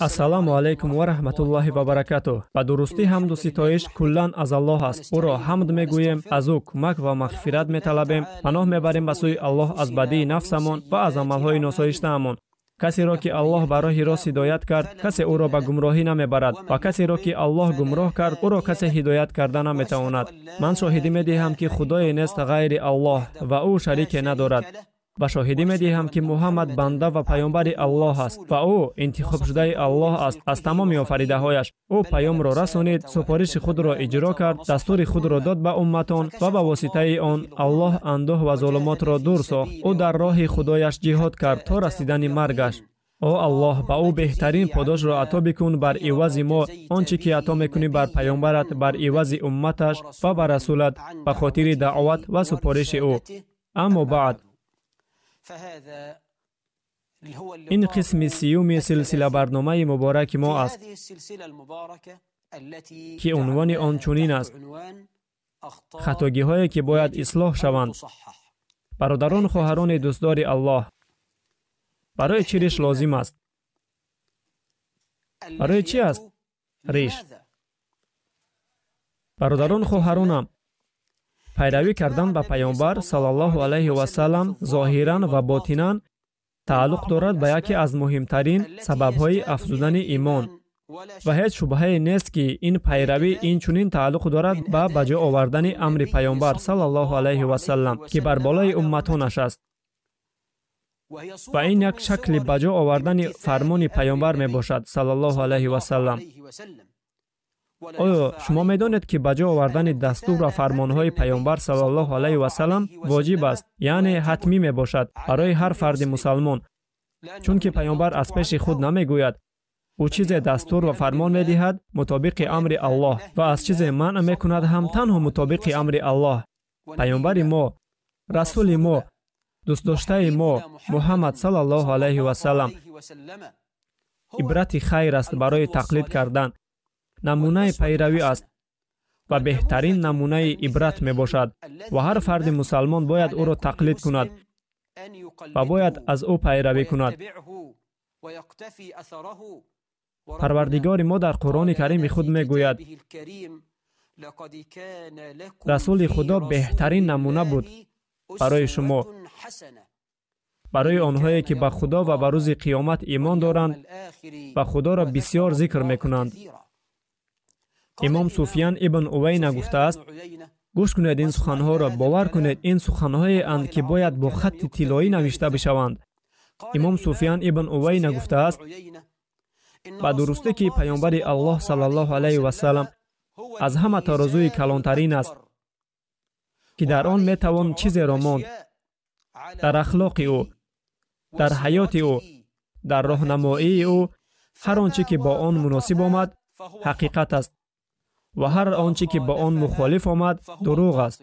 ассалому алайкум ва раҳматуллоҳи ва баракатуҳ. Ба дурустӣ ҳамду ситоиш куллан аз аллоҳ аст. Ӯро ҳамд мегӯем аз ӯ кӯмак ва мағфират металабем. Паноҳ мебарем ба сӯи аллоҳ аз бадии нафсамон ва аз амалҳои носоиштаамон. Касеро ки аллоҳ ба роҳи рост ҳидоят кард касе ӯро ба гумроҳӣ намебарад ва касеро ки аллоҳ гумроҳ кард ӯро касе ҳидоят карда наметавонад. Ман шоҳидӣ медиҳам ки худое нест ғайри аллоҳ ва ӯ шарике надорад ва шоҳидӣ медиҳам ки муҳаммад банда ва паёмбари аллоҳ аст ва ӯ интихобшудаи аллоҳ аст. Аз тамоми офаридаҳояш ӯ паёмро расонид супориши худро иҷро кард дастури худро дод ба умматон ва ба воситаи он аллоҳ андӯҳ ва зулумотро дур сохт. Ӯ дар роҳи худояш ҷиҳод кард то расидани маргаш. О аллоҳ ба ӯ беҳтарин подошро ато бикун бар ивази мо он чӣ ки ато мекунӣ бар паёмбарат бар ивази умматаш ва ба расулат ба хотири даъват ва супориши ӯ аммо баъд ин қисми сиюми силсилабарномаи мубораки мо аст ки унвони он чунин аст хатогиҳое ки бояд ислоҳ шаванд бародарон хоҳарони дӯстдори аллоҳ барои чӣ риш лозим аст барои чӣ аст риш бародарон хоҳаронам пайравӣ кардан ба паёмбар салаллоҳу алайҳи васалам зоҳиран ва ботинан тааллуқ дорад ба яке аз муҳимтарин сабабҳои афзудани имон. Ва ҳеҷ шубҳае нест ки ин пайравӣ инчунин тааллуқ дорад ба ба ҷо овардани амри паёмбар салаллоҳу алайҳи васалам ки бар болои умматонаш аст. Ва ин як шакли ба ҷо овардани фармони паёмбар мебошад салаллоҳу алайҳи васалам оё шумо медонед ки ба ҷо овардани дастур ва фармонҳои паёмбар салаллоҳу алайҳи васалам воҷиб аст яъне ҳатмӣ мебошад барои ҳар фарди мусалмон. Чунки паёмбар аз пеши худ намегӯяд. Ӯ чизе дастур ва фармон медиҳад мутобиқи амри аллоҳ ва аз чизе манъ мекунад ҳам танҳо мутобиқи амри аллоҳ. Паёмбари мо расули мо дӯстдоштаи мо муҳаммад салаллоҳу алайҳи васалам ибрати хайр аст барои тақлид кардан намунаи пайравӣ аст ва беҳтарин намунаи ибрат мебошад ва ҳар фарди мусалмон бояд ӯро тақлид кунад ва бояд аз ӯ пайравӣ кунад парвардигори мо дар қуръони карими худ мегӯяд расули худо беҳтарин намуна буд барои шумо барои онҳое ки ба худо ва ба рӯзи қиёмат имон доранд ва худоро бисьёр зикр мекунанд имом суфиян ибн увайна гуфтааст гӯш кунед ин суханҳоро бовар кунед. Ин суханҳое анд ки бояд бо хатти тиллоӣ навишта бишаванд имом суфиян ибн увайна гуфтааст ба дурустӣ ки паёмбари аллоҳ салаллоҳу алайҳи васалам аз ҳама тарозуи калонтарин аст ки дар он метавон чизеро монд. Дар ахлоқи ӯ дар ҳаёти ӯ дар роҳнамоии ӯ ҳар он чӣ ки бо он муносиб омад ҳақиқат аст ва ҳар он чӣ ки ба он мухолиф омад дурӯғ аст.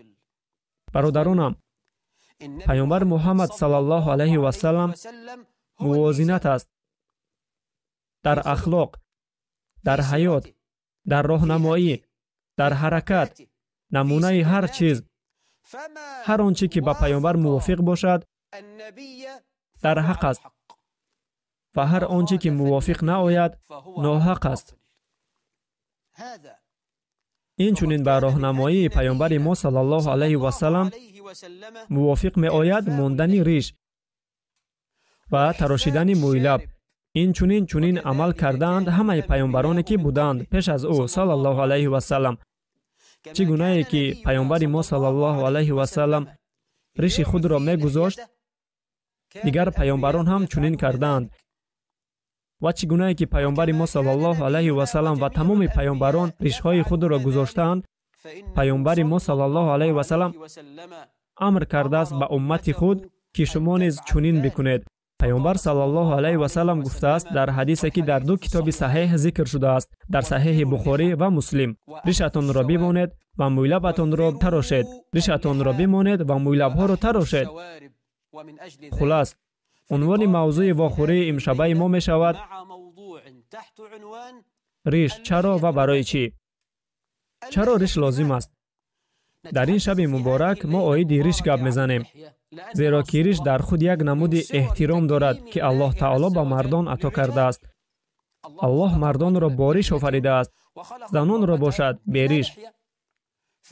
бародаронам паёмбар муҳаммад салаллоҳу алайҳи васалам мувозинат аст. дар ахлоқ дар ҳаёт дар роҳнамоӣ дар ҳаракат намунаи ҳар чиз. ҳар он чӣ ки ба паёмбар мувофиқ бошад дар ҳақ аст. ва ҳар он чӣ ки мувофиқ наояд ноҳақ аст инчунин ба роҳнамоии паёмбари мо салаллоҳу алайҳи васалам мувофиқ меояд мондани риш ва тарошидани мӯйлаб. Инчунин чунин амал кардаанд ҳамаи паёмбароне ки буданд пеш аз ӯ салаллоҳу алайҳи васалам чӣ гунае ки паёмбари мо салаллоҳу алайҳи васалам риши худро мегузошт дигар паёмбарон ҳам чунин кардаанд ва чӣ гунае ки паёмбари мо салаллоҳу алайҳи васалам ва тамоми паёмбарон ришҳои худро гузоштаанд паёмбари мо салаллоҳу алайҳи васалам амр кардааст ба уммати худ ки шумо низ чунин бикунед. Паёмбар салаллоҳу алайҳи васалам гуфтааст дар ҳадисе ки дар ду китоби саҳеҳ зикр шудааст дар саҳеҳи бухорӣ ва муслим. Ришатонро бимонед ва мӯйлабатонро тарошед. Ришатонро бимонед ва мӯйлабҳоро тарошед. Хулас унвони мавзӯи вохӯрии имшабаи мо мешавад риш чаро ва барои чӣ чаро риш лозим аст дар ин шаби муборак мо оиди риш гап мезанем зеро ки риш дар худ як намуди эҳтиром дорад ки аллоҳ таоло ба мардон ато кардааст. Аллоҳ мардонро бориш офаридааст. Занонро бошад бериш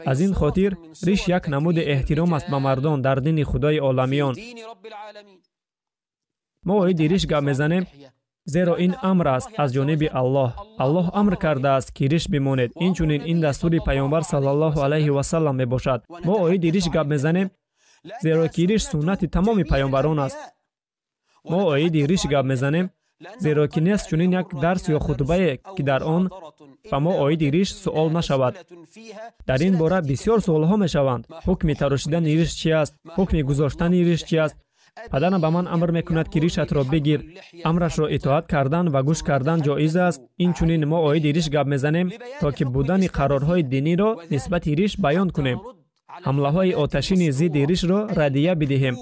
аз ин хотир риш як намуди эҳтиром аст ба мардон дар дини худои оламиён мо оиди риш гап мезанем зеро ин амр аст аз ҷониби аллоҳ. Аллоҳ амр кардааст ки риш бимонед. Инчунин ин дастури паёмбар салаллоҳу алайҳи васалам мебошад. Мо оиди риш гап мезанем зеро ки риш суннати тамоми паёмбарон аст. Мо оиди риш гап мезанем зеро ки нест чунин як дарс ё хутбае ки дар он ба мо оиди риш суол нашавад. Дар ин бора бисёр суолҳо мешаванд. Ҳукми тарошидани риш чи аст? Ҳукми гузоштани риш чи аст падарам ба ман амр мекунад ки ришатро бигир. Амрашро итоат кардан ва гӯш кардан ҷоиз аст. Инчунин мо оиди риш гап мезанем то ки будани қарорҳои диниро нисбати риш баён кунем ҳамлаҳои оташини зидди ришро радия бидиҳем.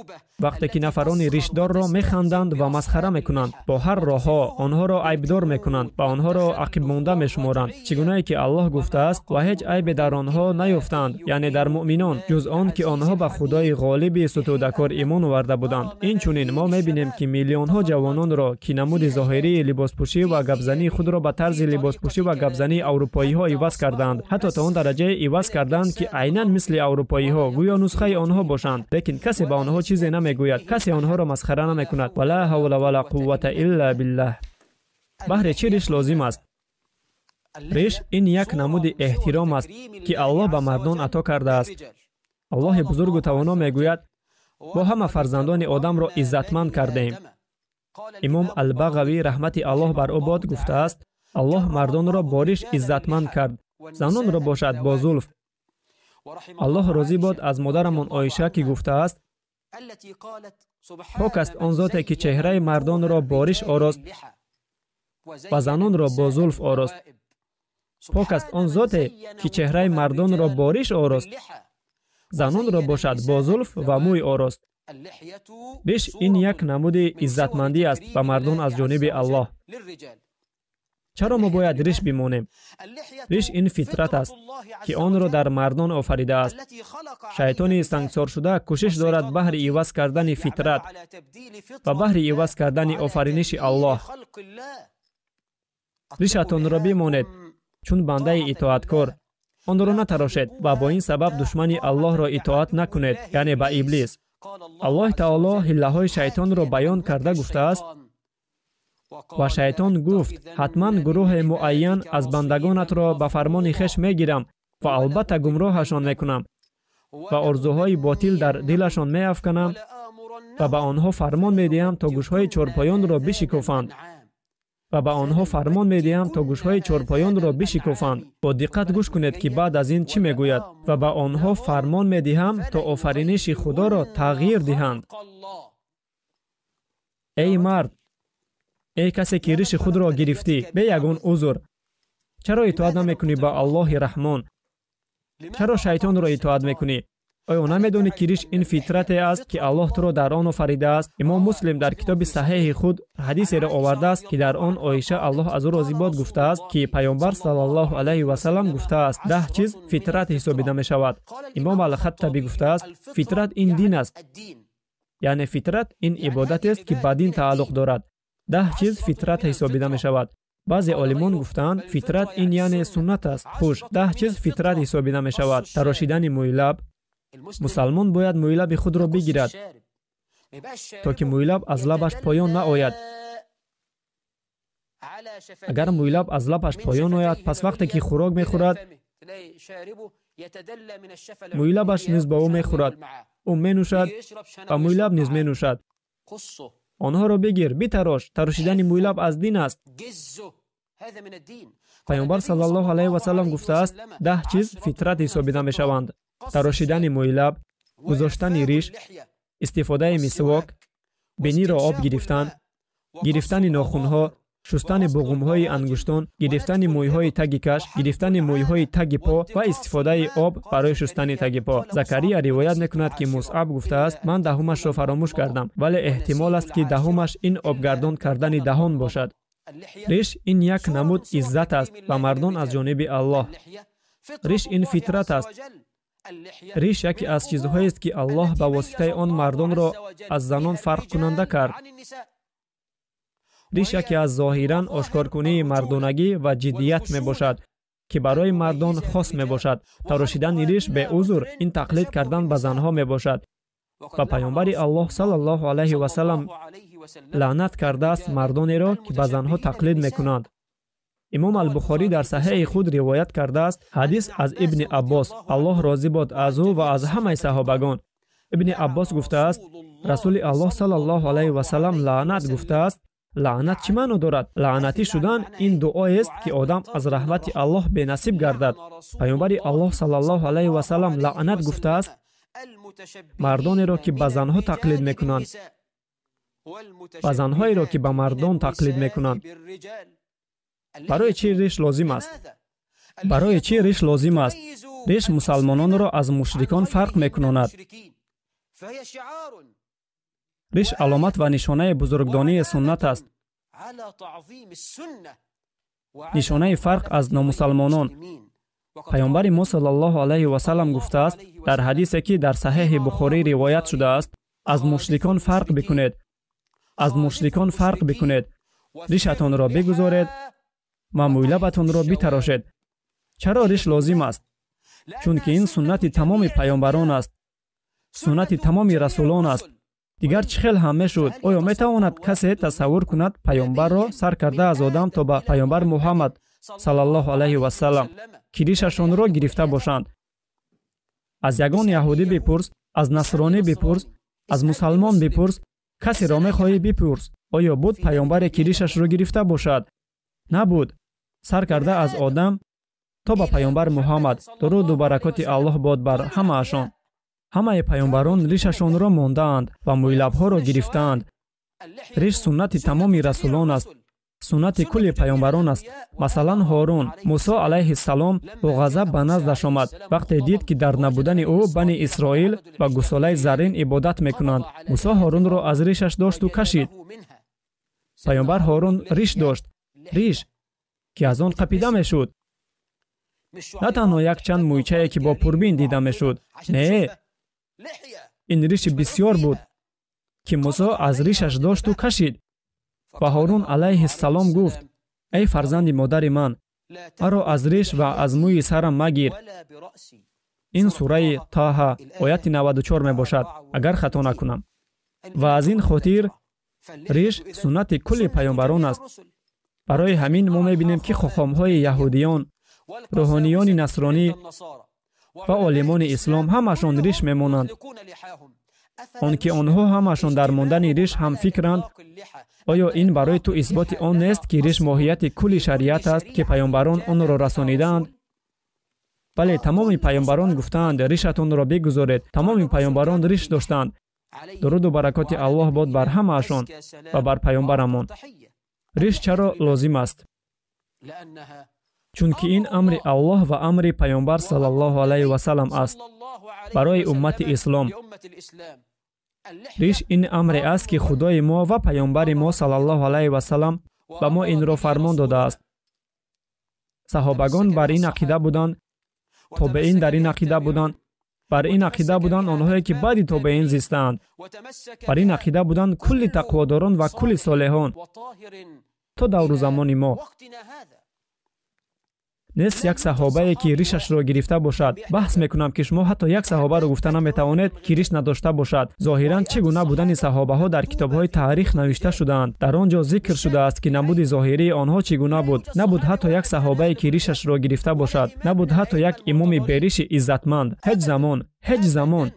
Вақте ки нафарони ришдорро механданд ва масхара мекунанд бо ҳар роҳҳо онҳоро айбдор мекунанд ва онҳоро ақибмонда мешуморанд. Чӣ гуное ки аллоҳ гуфтааст ва ҳеҷ айбе дар онҳо наёфтанд яъне дар муъминон ҷуз он ки онҳо ба худои ғолиби сутудакор имон оварда буданд. Инчунин мо мебинем ки миллионҳо ҷавононро ки намуди зоҳирии либоспӯшӣ ва гапзании худро ба тарзи либоспӯшӣ ва гапзании аврупоиҳо иваз карданд ҳатто то он дараҷае иваз карданд ки айнан мисли аврупоиҳо гӯё нусхаи онҳо бошанд. Лекин касе ба онҳо чизе намегӯяд касе онҳоро масхара намекунад. Вала ҳавла вала қуввата илла биллаҳ. Баҳре чӣ риш лозим аст? Риш ин як намуди эҳтиром аст ки аллоҳ ба мардон ато кардааст. Аллоҳи бузургу тавоно мегӯяд бо ҳама фарзандони одамро иззатманд кардаем имом албағавӣ раҳмати аллоҳ бар ӯ бод гуфтааст. Аллоҳ мардонро бо риш иззатманд кард. Занонро бошад бо зулф аллоҳ розӣ бод аз модарамон оиша ки гуфтааст пок аст он зоте ки чеҳраи мардонро бориш орост ва занонро бо зулф орост пок аст он зоте ки чеҳраи мардонро бориш орост занонро бошад бо зулф ва мӯй орост риш ин як намуди иззатмандӣ аст ба мардон аз ҷониби аллоҳ чаро мо бояд риш бимонем? Риш ин фитрат аст ки онро дар мардон офаридааст шайтони сангсоршуда кӯшиш дорад баҳри иваз кардани фитрат ва баҳри иваз кардани офариниши аллоҳ. Ришатонро бимонед чун бандаи итоаткор. Онро натарошед ва бо ин сабаб душмани аллоҳро итоат накунед яъне ба иблис. Аллоҳи таоло ҳиллаҳои шайтонро баён карда гуфтааст ва шайтон гуфт ҳатман гурӯҳе муайян аз бандагонатро ба фармони хеш мегирам ва албатта гумроҳашон мекунам ва орзуҳои ботил дар дилашон меафканам ва ба онҳо фармон медиҳам то гӯшҳои чорпоёнро бишикуфанд. ва ба онҳо фармон медиҳам то гӯшҳои чорпоёнро бишикуфанд. Бо диққат гӯш кунед ки баъд аз ин чӣ мегӯяд? ва ба онҳо фармон медиҳам то офариниши худоро тағйир диҳанд. Эй мард эй касе ки риши худро гирифтӣ бе ягон узр. Чаро итоат намекунӣ ба аллоҳи раҳмон? Чаро шайтонро итоат мекунӣ? Оё намедонӣ ки риш ин фитрате аст ки аллоҳ туро дар он офаридааст имом муслим дар китоби саҳеҳи худ ҳадисеро овардааст ки дар он оиша аллоҳ аз ӯ розибод гуфтааст ки паёмбар салаллоҳу алайҳи васалам гуфтааст. Даҳ чиз фитрат ҳисобида мешавад. Имом алхаттаби гуфтааст фитрат ин дин аст яъне фитрат ин ибодатест ки ба дин тааллуқ дорад даҳ чиз фитрат ҳисобида мешавад. Баъзе олимон гуфтанд фитрат ин яъне суннат аст хуш даҳ чиз фитрат ҳисобида мешавад. Тарошидани мӯйлаб. Мусалмон бояд мӯйлаби худро бигирад то ки мӯйлаб аз лабаш поён наояд. Агар мӯйлаб аз лабаш поён ояд пас вақте ки хӯрок мехӯрад мӯйлабаш низ ба ӯ мехӯрад. Ӯ менӯшад ва мӯйлаб низ менӯшад онҳоро бигир битарош тарошидани мӯйлаб аз дин аст. Паёмбар салаллоҳу алайҳи васалам гуфтааст даҳ чиз фитрат ҳисобида мешаванд тарошидани мӯйлаб гузоштани риш истифодаи мисвок бениро об гирифтан гирифтани нохунҳо шустани буғумҳои ангуштон гирифтани мӯйҳои таги каш гирифтани мӯйҳои таги по ва истифодаи об барои шустани таги по. Закария ривоят мекунад ки мусъаб гуфтааст ман даҳумашро фаромӯш кардам вале эҳтимол аст ки даҳумаш ин обгардон кардани даҳон бошад. Риш ин як намуд иззат аст ба мардон аз ҷониби аллоҳ. Риш ин фитрат аст. Риш яке аз чизҳоест ки аллоҳ ба воситаи он мардонро аз занон фарқкунанда кард риш яке аз зоҳиран ошкоркунии мардонагӣ ва ҷиддият мебошад ки барои мардон хос мебошад. Тарошидани риш беузр ин тақлид кардан ба занҳо мебошад. Ва паёмбари аллоҳ салаллоҳу алайҳи васалам лаънат кардааст мардонеро ки ба занҳо тақлид мекунанд. Имом албухорӣ дар саҳеҳи худ ривоят кардааст ҳадис аз ибни аббос. Аллоҳ розӣ бод аз ӯ ва аз ҳамаи саҳобагон ибни аббос гуфтааст расули аллоҳ салаллоҳу алайҳи васалам лаънат гуфтааст лаънат чӣ маъно дорад? Лаънатӣ шудан ин дуоест ки одам аз раҳмати аллоҳ бенасиб гардад. Паёмбари аллоҳ салаллоҳу алайҳи васалам лаънат гуфтааст мардонеро ки ба занҳо тақлид мекунанд ва занҳоеро ки ба мардон тақлид мекунанд барои чӣ риш лозим аст? Барои чӣ риш лозим аст? Риш мусалмононро аз мушрикон фарқ мекунонад риш аломат ва нишонаи бузургдонии суннат аст. Нишонаи фарқ аз номусалмонон. Паёмбари мо салаллоҳу алайҳи васалам гуфтааст дар ҳадисе ки дар саҳеҳи бухорӣ ривоят шудааст аз мушрикон фарқ бикунед аз мушрикон фарқ бикунед ришатонро бигузоред ва мӯйлабатонро битарошед чаро риш лозим аст? Чунки ин суннати тамоми паёмбарон аст. Суннати тамоми расулон аст дигар чӣ хел ҳам мешуд оё метавонад касе тасаввур кунад паёмбарро сар карда аз одам то ба паёмбар муҳаммад салаллоҳу алайҳи васалам ки ришашонро гирифта бошанд. Аз ягон яҳудӣ бипурс аз насронӣ бипурс аз мусалмон бипурс касеро мехоҳӣ бипурс. Оё буд паёмбаре ки ришашро гирифта бошад. Набуд. Сар карда аз одам то ба паёмбар муҳаммад. Дуруду баракоти аллоҳ бод бар ҳамаашон ҳамаи паёмбарон ришашонро мондаанд ва мӯйлабҳоро гирифтаанд. Риш суннати тамоми расулон аст. Суннати кулли паёмбарон аст. Масалан ҳорун мусо алайҳи салом бо ғазаб ба наздаш омад. Вақте дид ки дар набудани ӯ бани исроил ба гусолаи заррин ибодат мекунанд мусо ҳорунро аз ришаш дошту кашид. Паёмбар ҳорун риш дошт. Риш ки аз он қапида мешуд. На танҳо якчанд мӯйчае ки бо пурбин дида мешуд. Не ин риши бисьёр буд ки мусо аз ришаш дошту кашид ва ҳорун алайҳи салом гуфт эй фарзанди модари ман маро аз риш ва аз мӯи сарам магир ин сураи таҳа ояти 94 мебошад агар хато накунам ва аз ин хотир риш суннати кулли паёмбарон аст барои ҳамин мо мебинем ки хохомҳои яҳудиён рӯҳониёни насронӣ ва олимони ислом ҳамашон риш мемонанд. Он ки онҳо ҳамашон дар мондани риш ҳамфикранд оё ин барои ту исботи он нест ки риш моҳияти кулли шариат аст ки паёмбарон онро расонидаанд? Бале тамоми паёмбарон гуфтаанд ришатонро бигузоред. Тамоми паёмбарон риш доштанд дуруду баракоти аллоҳ бод бар ҳамаашон ва бар паёмбарамон. Риш чаро лозим аст чунки ин амри аллоҳ ва амри паёмбар салаллоҳу алайҳи васалам аст. Барои уммати ислом. Риш ин амре аст ки худои мо ва паёмбари мо салаллоҳу алайҳи васалам ба мо инро фармон додааст саҳобагон бар ин ақида буданд тобеин дар ин ақида буданд бар ин ақида буданд онҳое ки баъди тобеин зистаанд. Бар ин ақида буданд кулли тақводорон ва кулли солеҳон. То давру замони мо нест як саҳобае ки ришашро гирифта бошад. Баҳс мекунам ки шумо ҳатто як саҳобаро гуфта наметавонед ки риш надошта бошад. Зоҳиран чӣ гуна будани саҳобаҳо дар китобҳои таърих навишта шудаанд дар он ҷо зикр шудааст ки набуди зоҳирии онҳо чӣ гуна буд? Набуд ҳатто як саҳобае ки ришашро гирифта бошад. Набуд ҳатто як имоми бериши иззатманд. Ҳеҷ замон ҳеҷ замон.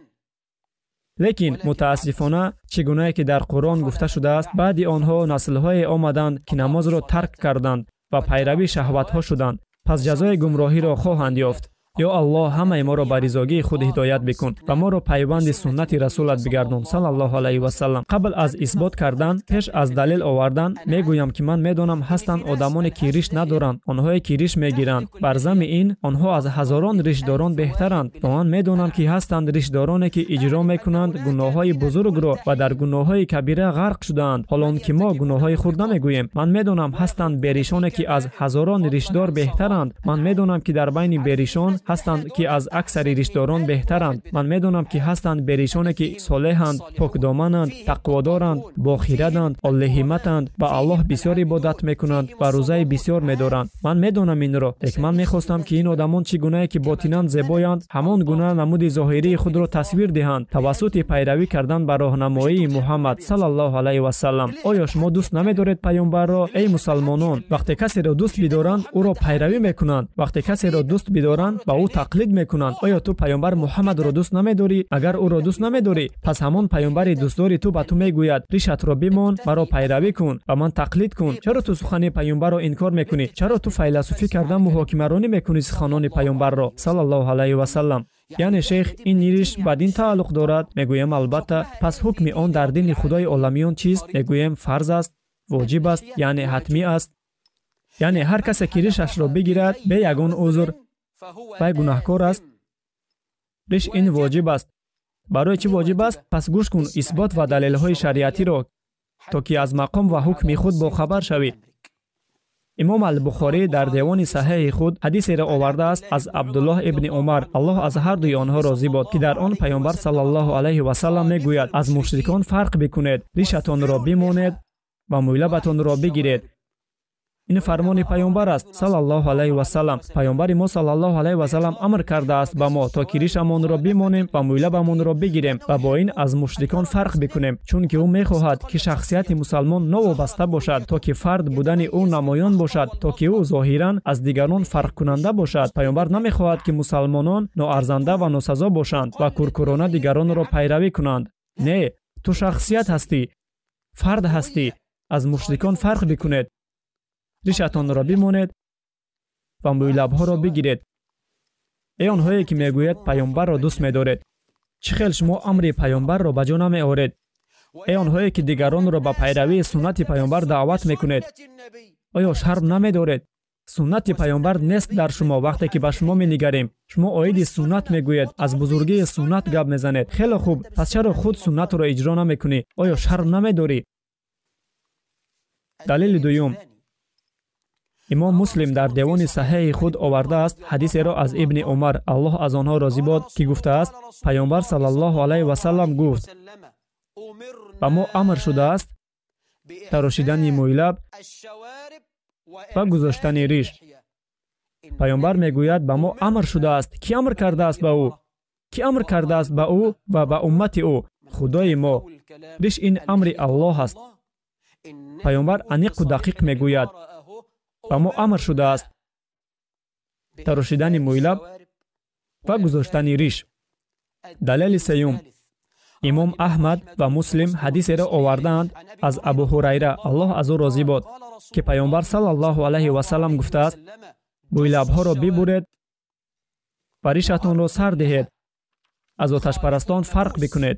Лекин мутаассифона чӣ гунае ки дар қуръон гуфта шудааст баъди онҳо наслҳое омаданд ки намозро тарк карданд ва пайравӣ шаҳватҳо шуданд пас ҷазои гумроҳиро хоҳанд ёфт ё аллоҳ ҳамаи моро ба ризогии худ ҳидоят бикун ва моро пайванди суннати расулат бигардон салаллоҳу алайҳи васалам қабл аз исбот кардан пеш аз далел овардан мегӯям ки ман медонам ҳастанд одамоне ки риш надоранд онҳое ки риш мегиранд. Бар зами ин онҳо аз ҳазорон ришдорон беҳтаранд. Ва ман медонам ки ҳастанд ришдороне ки иҷро мекунанд гуноҳҳои бузургро ва дар гуноҳҳои кабира ғарқ шудаанд. Ҳолон ки мо гуноҳҳои хурд намегӯем ман медонам ҳастанд беришоне ки аз ҳазорон ришдор беҳтаранд. Ман медонам ки дар байни беришон ҳастанд ки аз аксари риштдорон беҳтаранд ман медонам ки ҳастанд беришоне ки солеҳанд покдомананд тақводоранд бохиратанд оллиҳиматанд ба аллоҳ бисёр ибодат мекунанд ва рӯзаи бисёр медоранд ман медонам инро лекин ман мехостам ки ин одамон чӣ гунае ки ботинан зебоянд ҳамон гуна намуди зоҳирии худро тасвир диҳанд тавассути пайравӣ кардан ба роҳнамоии муҳаммад салаллоҳу алайҳи васалам оё шумо дӯст намедоред паёмбарро эй мусалмонон вақте касеро дӯст бидоранд ӯро пайравӣ мекунанд вақте касеро дӯст бидоранд ба ӯ тақлид мекунанд оё ту паёмбар муҳаммадро дӯст намедорӣ агар ӯро дӯст намедорӣ пас ҳамон паёмбари дӯстдори ту ба ту мегӯяд ришатро бимон маро пайравӣ кун ба ман тақлид кун чаро ту сухани паёмбарро инкор мекунӣ чаро ту файласуфӣ кардан муҳокимаронӣ мекунӣ суханони паёмбарро салаллоҳу алайҳи васалам яъне шейх ин нириш ба дин тааллуқ дорад мегӯем албатта пас ҳукми он дар дини худои оламиён чист мегӯем фарз аст воҷиб аст яъне ҳатмӣ аст яъне ҳар касе ки ришашро бигирад бе ягон узр вай гунаҳкор аст? Риш ин воҷиб аст. Барои чӣ воҷиб аст? Пас гӯш кун исбот ва далелҳои шариатиро то ки аз мақом ва ҳукми худ бохабар шавӣ имом албухорӣ дар девони саҳеҳи худ ҳадисеро овардааст аз абдуллоҳ ибни умар. Аллоҳ аз ҳардуи онҳо розӣ бод ки дар он паёмбар салаллоҳу алайҳи васалам мегӯяд аз мушрикон фарқ бикунед ришатонро бимонед ва мӯйлабатонро бигиред ин фармони паёмбар аст салаллоҳу алайҳи васалам паёмбари мо салаллоҳу алайҳи васалам амр кардааст ба мо то ки ришамонро бимонем ва мӯйлабамонро бигирем ва бо ин аз мушрикон фарқ бикунем чунки ӯ мехоҳад ки шахсияти мусалмон новобаста бошад то ки фард будани ӯ намоён бошад то ки ӯ зоҳиран аз дигарон фарқкунанда бошад паёмбар намехоҳад ки мусалмонон ноарзанда ва носазо бошанд ва куркурона дигаронро пайравӣ кунанд не ту шахсият ҳастӣ фард ҳастӣ аз мушрикон фарқ бикунед ришатонро бимонед ва мӯйлабҳоро бигиред. Эй онҳое ки мегӯяд паёмбарро дӯст медоред. Чӣ хел шумо амри паёмбарро ба ҷо намеоред? Эй онҳое ки дигаронро ба пайравии суннати паёмбар даъват мекунед. Оё шарм намедоред. Суннати паёмбар нест дар шумо вақте ки ба шумо менигарем. Шумо оиди суннат мегӯед аз бузургии суннат гап мезанед. Хеле хуб. Пас чаро худ суннатро иҷро намекунӣ? Оё шарм намедорӣ? Далели дуюм имом муслим дар девони саҳеҳи худ овардааст ҳадисеро аз ибни умар аллоҳ аз онҳо розӣ бод ки гуфтааст паёмбар салаллоҳу алайҳи васалам гуфт. Ба мо амр шудааст тарошидани мӯйлаб ва гузоштани риш паёмбар мегӯяд ба мо амр шудааст кӣ амр кардааст ба ӯ? Кӣ амр кардааст ба ӯ ва ба уммати ӯ? Худои мо риш ин амри аллоҳ аст паёмбар аниқу дақиқ мегӯяд ба мо амр шудааст. Тарошидани мӯйлаб ва гузоштани риш. Далели сеюм. Имом аҳмад ва муслим ҳадисеро овардаанд аз абу ҳурайра. Аллоҳ аз ӯ розӣ бод ки паёмбар салаллоҳу алайҳи васалам гуфтааст мӯйлабҳоро бибуред ва ришатонро сар диҳед аз оташпарастон фарқ бикунед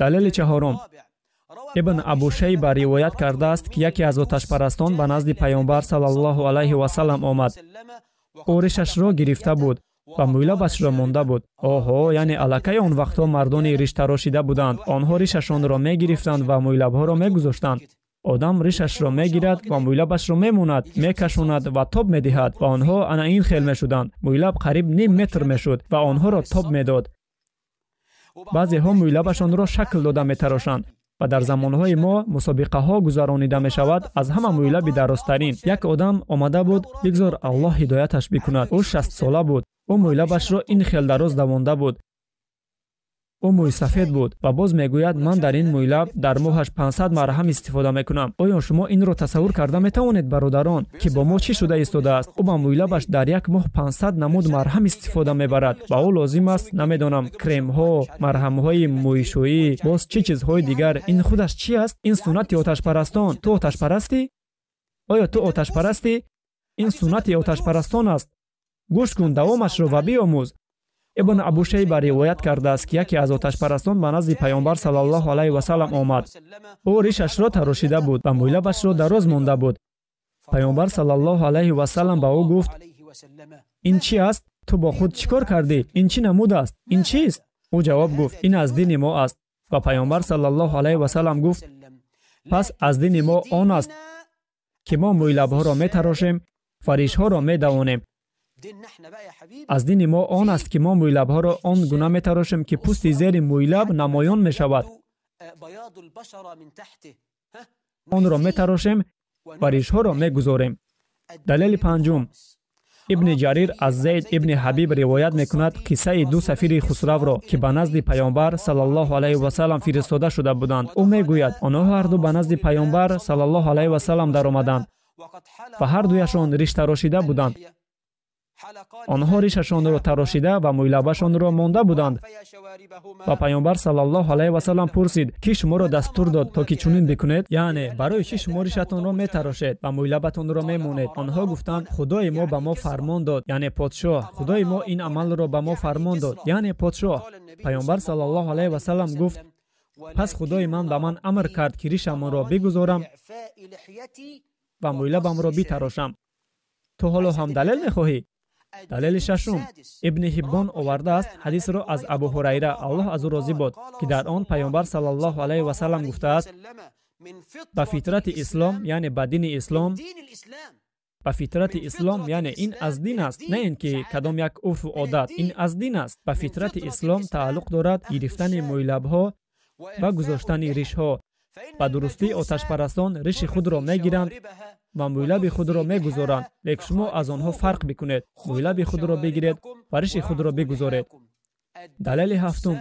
далели чаҳорум ибн абушайба ривоят кардааст ки яке аз оташпарастон ба назди паёмбар салаллоҳу алайҳи васалам омад. Ӯ ришашро гирифта буд ва мӯйлабашро монда буд. Оҳо яъне аллакай он вақтҳо мардони риштарошида буданд. Онҳо ришашонро мегирифтанд ва мӯйлабҳоро мегузоштанд. Одам ришашро мегирад ва мӯйлабашро мемонад мекашонад ва тоб медиҳад. Ва онҳо ана ин хел мешуданд. Мӯйлаб қариб ним метр мешуд ва онҳоро тоб медод. Баъзеҳо мӯйлабашонро шакл дода метарошанд ва дар замонҳои мо мусобиқаҳо гузаронида мешавад аз ҳама мӯйлаби дарозтарин як одам омада буд бигзор аллоҳ ҳидояташ бикунад ӯ шастсола буд ӯ мӯйлабашро ин хел дароз давонда буд ӯ мӯйсафед буд ва боз мегӯяд ман дар ин мӯйлаб дар моҳаш 500 марҳам истифода мекунам. Оё шумо инро тасаввур карда метавонед бародарон ки бо мо чӣ шуда истодааст? Ӯ ба мӯйлабаш дар як моҳ 500 намуд марҳам истифода мебарад ба ӯ лозим аст намедонам кремҳо марҳамҳои мӯйшӯӣ боз чӣ чизҳои дигар ин худаш чӣ аст? Ин суннати оташпарастон. Ту оташпарастӣ оё ту оташпарастӣ ин суннати оташпарастон аст. Гӯш кун давомашро ва биомӯз ибн абушайба ривоят кардааст ки яке аз оташпарастон ба назди паёмбар салаллоҳу алайҳи васалам омад. Ӯ ришашро тарошида буд ва мӯйлабашро дароз монда буд. Паёмбар салаллоҳу алайҳи васалам ба ӯ гуфт ин чӣ аст? Ту бо худ чӣ кор кардӣ? Ин чӣ намуд аст? Ин чист? Ӯ ҷавоб гуфт ин аз дини мо аст ва паёмбар салаллоҳу алайҳи васалам гуфт пас аз дини мо он аст ки мо мӯйлабҳоро метарошем ва ришҳоро медавонем аз дини мо он аст ки мо мӯйлабҳоро он гуна метарошем ки пӯсти зери мӯйлаб намоён мешавад онро метарошем ва ришҳоро мегузорем далели панҷум ибни ҷарир аз зейд ибни ҳабиб ривоят мекунад қиссаи ду сафири хусравро ки ба назди паёнбар салаллоҳу алайҳи васалам фиристода шуда буданд ӯ мегӯяд онҳо ҳарду ба назди паёнбар салаллоҳу алайҳи васалам даромаданд ва ҳардуяшон риштарошида буданд онҳо ришашонро тарошида ва мӯйлабашонро монда буданд. Ва паёнбар салаллоҳу алайҳи васалам пурсид ки шуморо дастур дод то ки чунин бикунед? Яъне барои чӣ шумо ришатонро метарошед ва мӯйлабатонро мемонед. Онҳо гуфтанд худои мо ба мо фармон дод яъне подшоҳ худои мо ин амалро ба мо фармон дод яъне подшоҳ паёнбар салаллоҳу алайҳи васалам гуфт пас худои ман ба ман амр кард ки ришамонро бигузорам ва мӯйлабамро битарошам ту ҳоло ҳам далел мехоҳӣ далели шашум. Ибни ҳиббон овардааст ҳадисро аз абу ҳурайра. Аллоҳ аз ӯ розӣ бод ки дар он паёнбар салаллоҳу алайҳи васалам гуфтааст ба фитрати ислом яъне ба дини ислом ба фитрати ислом яъне ин аз дин аст на ин ки кадом як урфу одат ин аз дин аст. Ба фитрати ислом тааллуқ дорад гирифтани мӯйлабҳо ва гузоштани ришҳо ба дурустӣ оташпарастон риши худро мегиранд ва мӯйлаби худро мегузоранд. Лек шумо аз онҳо фарқ бикунед. Мӯйлаби худро бигиред ва риши худро бигузоред. Далели ҳафтум.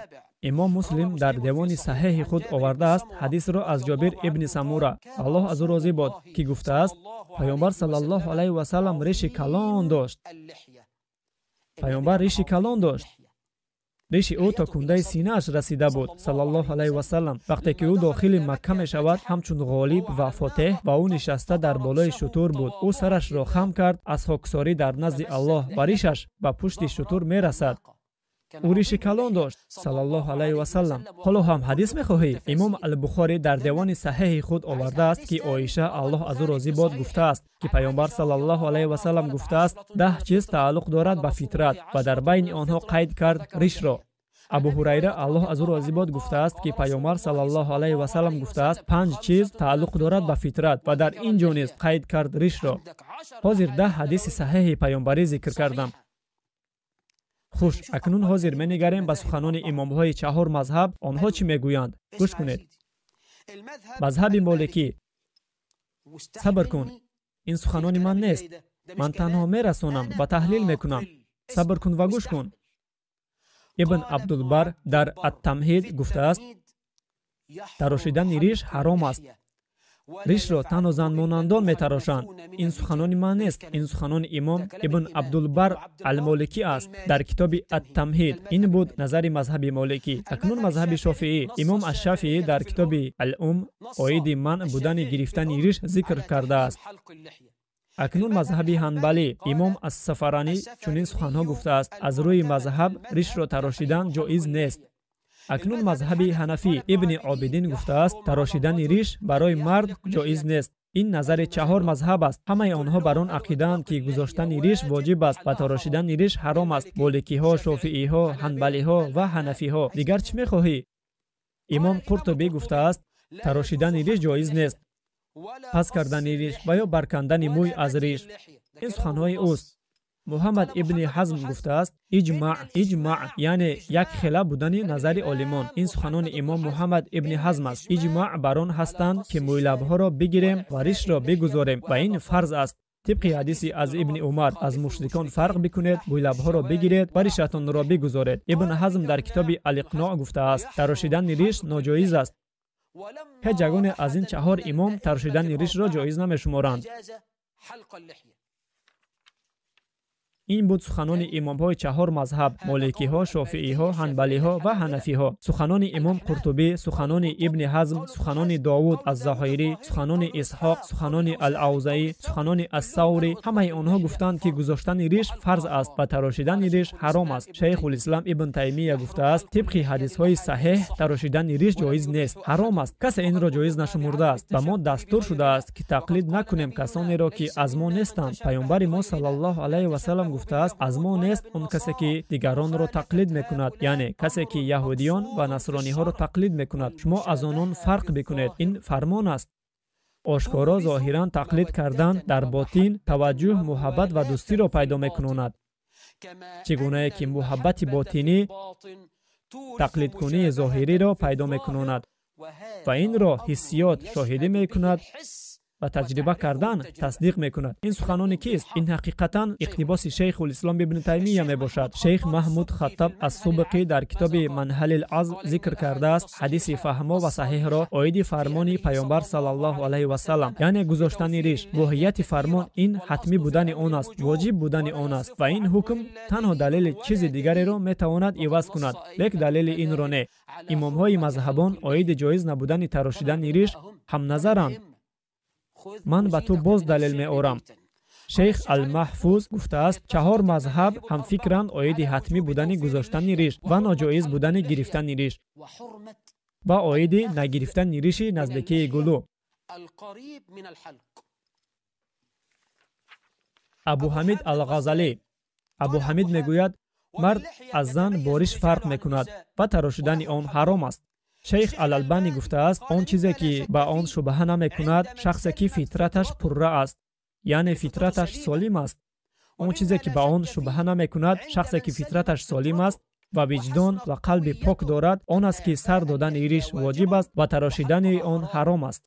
Имом муслим дар девони саҳеҳи худ овардааст. Ҳадисро аз ҷобир ибни самура аллоҳ аз ӯ розӣ бод ки гуфтааст паёнбар салаллоҳу алайҳи васалам риши калон дошт паёнбар риши калон дошт риши ӯ то кундаи синааш расида буд салаллоҳу алайҳи васалам вақте ки ӯ дохили макка мешавад ҳамчун ғолиб ва фотеҳ ва ӯ нишаста дар болои шутур буд ӯ сарашро хам кард аз хоксорӣ дар назди аллоҳ ва ришаш ба пушти шутур мерасад ӯ риши калон дошт салаллоҳу алайҳи васалам ҳоло ҳам ҳадис мехоҳӣ. Имом албухорӣ дар девони саҳеҳи худ овардааст ки оиша аллоҳ аз ӯ розӣ бод гуфтааст ки паёнбар салаллоҳу алайҳи васалам гуфтааст даҳ чиз тааллуқ дорад ба фитрат ва дар байни онҳо қайд кард ришро. Абу ҳурайра аллоҳ аз ӯ розӣ бод гуфтааст ки паёмбар салаллоҳу алайҳи васалам гуфтааст панҷ чиз тааллуқ дорад ба фитрат ва дар ин ҷо низ қайд кард ришро. Ҳозир даҳ ҳадиси саҳеҳи паёмбарӣ зикр кардам хуш акнун ҳозир менигарем ба суханони имомҳои чаҳор мазҳаб онҳо чӣ мегӯянд? Гӯш кунед. Мазҳаби моликӣ. Сабр кун. Ин суханони ман нест. Ман танҳо мерасонам ва таҳлил мекунам. Сабр кун ва гӯш кун. Ибн абдулбар дар аттамҳид гуфтааст тарошидани риш ҳаром аст ришро тану занмонандон метарошанд. Ин суханони ман нест. Ин суханони имом ибн абдулбар алмоликӣ аст. Дар китоби аттамҳид. Ин буд назари мазҳаби моликӣ. Акнун мазҳаби шофиӣ имом ашшафиӣ дар китоби алум оиди манъ будани гирифтани риш зикр кардааст. Акнун мазҳаби ҳанбалӣ имом ассафаранӣ чунин суханҳо гуфтааст. Аз рӯи мазҳаб ришро тарошидан ҷоиз нест акнун мазҳаби ҳанафӣ ибни обидин гуфтааст тарошидани риш барои мард ҷоиз нест. Ин назари чаҳор мазҳаб аст. Ҳамаи онҳо бар он ақидаанд ки гузоштани риш воҷиб аст ва тарошидани риш ҳаром аст. Моликиҳо шофииҳо ҳанбалиҳо ва ҳанафиҳо. Дигар чӣ мехоҳӣ? Имом қуртубӣ гуфтааст тарошидани риш ҷоиз нест. Пас кардани риш ва ё баркандани мӯй аз риш. Ин суханҳои ӯст муҳаммад ибни ҳазм гуфтааст иҷмаъ иҷмаъ яъне як хела будани назари олимон ин суханони имом муҳаммад ибни ҳазм аст иҷмаъ бар он ҳастанд ки мӯйлабҳоро бигирем ва ришро бигузорем ва ин фарз аст тибқи ҳадиси аз ибни умар аз мушрикон фарқ бикунед мӯйлабҳоро бигиред ва ришатонро бигузоред ибн ҳазм дар китоби алиқно гуфтааст тарошидани риш ноҷоиз аст ҳеҷ ягоне аз ин чаҳор имом таршидани ришро ҷоиз намешуморанд ин буд суханони имомҳои чаҳор мазҳаб моликиҳо шофииҳо ҳанбалиҳо ва ҳанафиҳо. Суханони имом қуртубӣ суханони ибни ҳазм суханони довуд аззаҳоирӣ суханони исҳоқ суханони алаузаӣ суханони ассаврӣ ҳамаи онҳо гуфтанд ки гузоштани риш фарз аст ва тарошидани риш ҳаром аст. Шейхулислам ибн таймия гуфтааст тибқи ҳадисҳои саҳеҳ тарошидани риш ҷоиз нест. Ҳаром аст. Касе инро ҷоиз нашумурдааст. Ба мо дастур шудааст ки тақлид накунем касонеро ки аз мо нестанд. Паёнбари мо салаллоҳу алайҳи васалам гуфтааст аз мо нест он касе ки дигаронро тақлид мекунад яъне касе ки яҳудиён ва насрониҳоро тақлид мекунад. Шумо аз онон фарқ бикунед ин фармон аст. Ошкоро зоҳиран тақлид кардан дар ботин таваҷҷӯҳ муҳаббат ва дӯстиро пайдо мекунонад. Чӣ гунае ки муҳаббати ботинӣ тақлидкунии зоҳириро пайдо мекунонад. Ва инро ҳиссиёт шоҳидӣ мекунад ва таҷриба кардан тасдиқ мекунад. Ин суханони кист? Ин ҳақиқатан иқтибоси шейхулислом ибни таймия мебошад. Шейх маҳмуд хаттаб ассубқӣ дар китоби манҳалил аз зикр кардааст. Ҳадиси фаҳмо ва саҳеҳро оиди фармони паёмбар салаллоҳу алайҳи васалам яъне гузоштани риш моҳияти фармон ин ҳатмӣ будани он аст воҷиб будани он аст ва ин ҳукм танҳо далели чизи дигареро метавонад иваз кунад. Лек далели инро не. Имомҳои мазҳабон оиди ҷоиз набудани тарошидани риш ҳамназаранд ман ба ту боз далел меорам. Шейх алмаҳфуз гуфтааст чаҳор мазҳаб ҳамфикранд оиди ҳатмӣ будани гузоштани риш ва ноҷоиз будани гирифтани риш ва оиди нагирифтани риши наздикии гулӯ абуҳамид алғазалӣ абуҳамид мегӯяд мард аз зан бо риш фарқ мекунад ва тарошидани он ҳаром аст шейх алалбанӣ гуфтааст он чизе ки ба он шубҳа намекунад шахсе ки фитраташ пурра аст яъне фитраташ солим аст. Он чизе ки ба он шубҳа намекунад шахсе ки фитраташ солим аст ва виҷдон ва қалби пок дорад он аст ки сар додани риш воҷиб аст ва тарошидани он ҳаром аст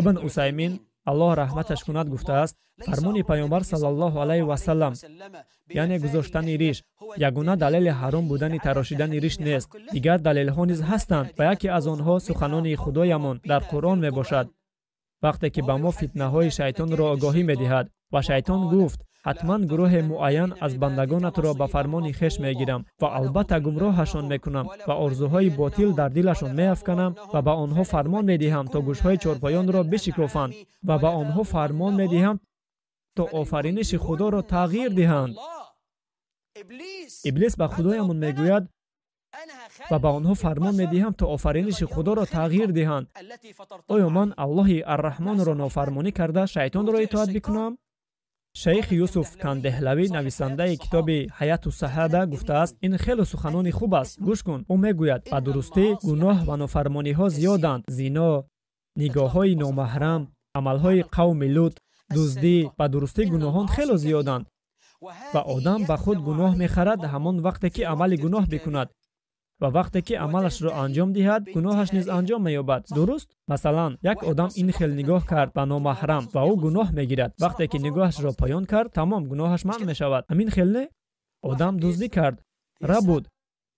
ибн усаймин аллоҳ раҳматаш кунад гуфтааст фармони паёмбар салаллоҳу алайҳи васалам яъне гузоштани риш ягона далели ҳаром будани тарошидани риш нест. Дигар далелҳо низ ҳастанд ва яке аз онҳо суханони худоямон дар қуръон мебошад. Вақте ки ба мо фитнаҳои шайтонро огоҳӣ медиҳад ва шайтон гуфт ҳатман гурӯҳе муайян аз бандагонатро ба фармони хеш мегирам ва албатта гумроҳашон мекунам ва орзуҳои ботил дар дилашон меафканам ва ба онҳо фармон медиҳам то гӯшҳои чорпоёнро бишикофанд ва ба онҳо фармон медиҳам то офариниши худоро тағйир диҳанд иблис ба худоямон мегӯяд ва ба онҳо фармон медиҳам то офариниши худоро тағйир диҳанд оё ман аллоҳи арраҳмонро нофармонӣ карда шайтонро итоат бикунам шейх юсуф кандеҳлавӣ нависандаи китоби ҳаяту саҳада гуфтааст ин хело суханони хуб аст гӯш кун ӯ мегӯяд ба дурустӣ гуноҳ ва нофармониҳо зиёданд зино нигоҳҳои номаҳрам амалҳои қавми лут дуздӣ ба дурустӣ гуноҳон хело зиёданд ва одам ба худ гуноҳ мехарад ҳамон вақте ки амали гуноҳ бикунад ва вақте ки амалашро анҷом диҳад гуноҳаш низ анҷом меёбад. дуруст? Масалан як одам ин хел нигоҳ кард ба номаҳрам ва ӯ гуноҳ мегирад. вақте ки нигоҳашро поён кард тамом гуноҳаш манъ мешавад. ҳамин хел не? одам дуздӣ кард. ра буд.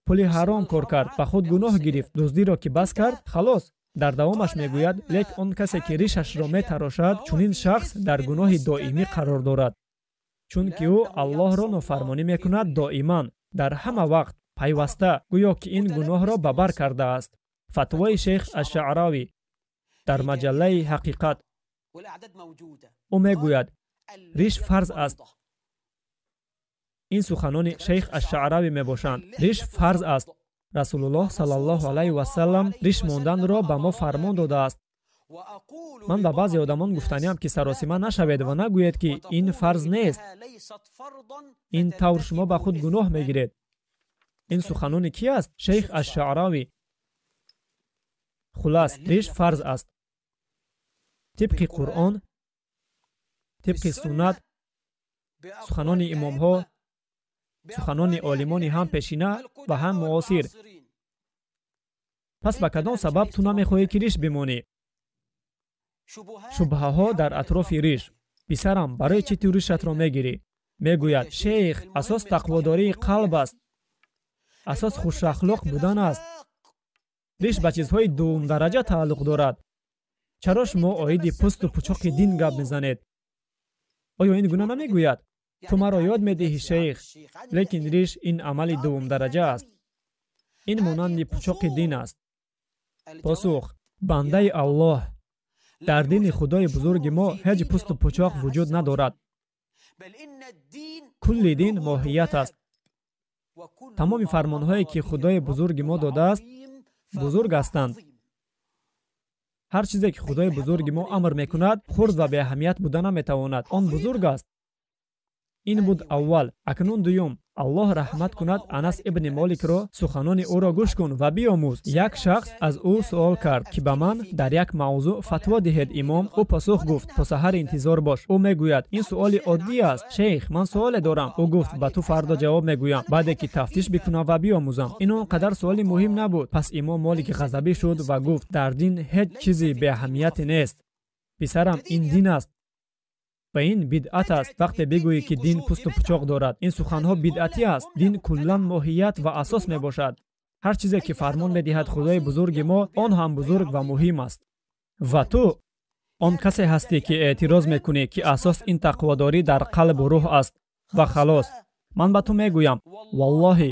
пули ҳаром кор кард. ба худ гуноҳ гирифт. дуздиро ки бас кард халос. дар давомаш мегӯяд лек он касе ки ришашро метарошад чунин шахс дар гуноҳи доимӣ қарор дорад. чунки ӯ аллоҳро нофармонӣ мекунад доиман. дар ҳама вақт пайваста гӯё ки ин гуноҳро ба бар кардааст. Фатвои шейх ашшаъравӣ дар маҷаллаи ҳақиқат. Ӯ мегӯяд риш фарз аст ин суханони шейх ашшаъравӣ мебошанд. Риш фарз аст расулуллоҳ салаллоҳу алайҳи васалам риш монданро ба мо фармон додааст. Ман ба баъзе одамон гуфтаниам ки саросима нашавед ва нагӯед ки ин фарз нест. Ин тавр шумо ба худ гуноҳ мегиред ин суханони ки аст? Шейх ашшаъравӣ хулас риш фарз аст. Тибқи қуръон тибқи суннат суханони имомҳо суханони олимони ҳам пешина ва ҳам муосир. Пас ба кадом сабаб ту намехоҳӣ ки риш бимонӣ? Шубҳаҳо дар атрофи риш. Писарам барои чӣ ту ришатро мегирӣ? Мегӯяд шейх асос тақводории қалб аст асос хушахлоқ будан аст. Риш ба чизҳои дуввумдараҷа тааллуқ дорад. Чаро шумо оиди пӯсту пӯчоқи дин гап мезанед? Оё ин гуна намегӯяд? Ту маро ёд медиҳӣ шейх лекин риш ин амали дуввумдараҷа аст. Ин монанди пӯчоқи дин аст. Посух бандаи аллоҳ. Дар дини худои бузурги мо ҳеҷ пӯсту пӯчоқ вуҷуд надорад. Кулли дин моҳият аст тамоми фармонҳое ки худои бузурги мо додааст бузург ҳастанд. Ҳар чизе ки худои бузурги мо амр мекунад хурд ва беаҳамият буда наметавонад. Он бузург аст ин буд аввал акнун дуюм аллоҳ раҳмат кунад анас ибни моликро суханони ӯро гӯш кун ва биомӯз як шахс аз ӯ суол кард ки ба ман дар як мавзӯъ фатво диҳед имом ӯ посух гуфт то саҳар интизор бош ӯ мегӯяд ин суоли оддӣ аст шейх ман суоле дорам ӯ гуфт ба ту фардо ҷавоб мегӯям баъде ки тафтиш бикунам ва биомӯзам ин он қадар суоли муҳим набуд пас имом молик ғазабӣ шуд ва гуфт дар дин ҳеҷ чизи беаҳамияте нест писарам ин дин аст ва ин бидъат аст. Вақте бигӯӣ ки дин пусту пучоқ дорад ин суханҳо бидъатӣ аст. Дин куллан моҳият ва асос мебошад. Ҳар чизе ки фармон медиҳад худои бузурги мо он ҳам бузург ва муҳим аст. Ва ту он касе ҳастӣ ки эътироз мекунӣ ки асос ин тақводорӣ дар қалбу рӯҳ аст ва халос. Ман ба ту мегӯям валлоҳи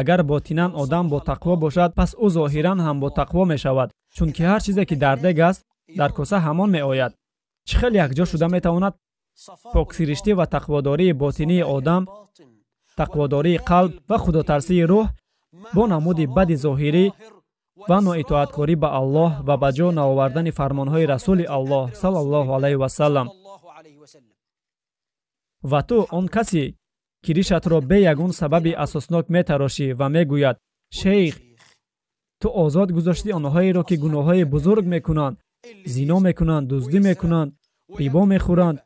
агар ботинан одам бо тақво бошад пас ӯ зоҳиран ҳам бо тақво мешавад чунки ҳар чизе ки дар дег аст дар коса ҳамон меояд чӣ хел якҷо шуда метавонад? Поксириштӣ ва тақводории ботинии одам тақводории қалб ва худотарсии рӯҳ бо намуди бади зоҳирӣ ва ноитоаткорӣ ба аллоҳ ва ба ҷо наовардани фармонҳои расули аллоҳ сал аллоҳу алайҳи васалам ва ту он касе ки ришатро бе ягон сабаби асоснок метарошӣ ва мегӯяд шейх ту озод гузошти онҳоеро ки гуноҳҳои бузург мекунанд зино мекунанд дуздӣ мекунанд рибо мехӯранд.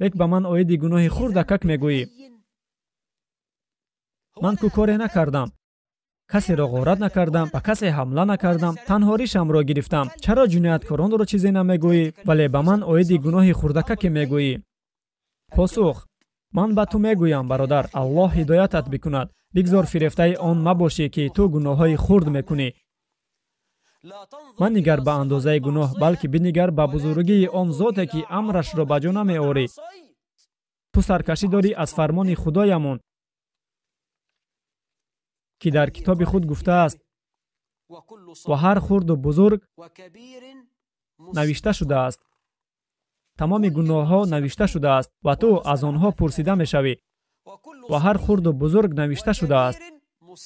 Лек ба ман оиди гуноҳи хурдакак мегӯӣ. Ман кӯ коре накардам. Касеро ғорат накардам ба касе ҳамла накардам. Танҳо ришамро гирифтам. Чаро ҷинояткоронро чизе намегӯӣ? Вале ба ман оиди гуноҳи хурдакаке мегӯӣ. Посух ман ба ту мегӯям бародар. Аллоҳ ҳидоятат бикунад. Бигзор фирефтаи он мабошӣ ки ту гуноҳҳои хурд мекунӣ манигар ба андозаи гуноҳ балки бинигар ба бузургии он зоте ки амрашро ба ҷо намеорӣ. Ту саркашӣ дорӣ аз фармони худоямон ки дар китоби худ гуфтааст. Ва ҳар хурду бузург навишта шудааст? Тамоми гуноҳҳо навишта шудааст? Ва ту аз онҳо пурсида мешавӣ? Ва ҳар хурду бузург навишта шудааст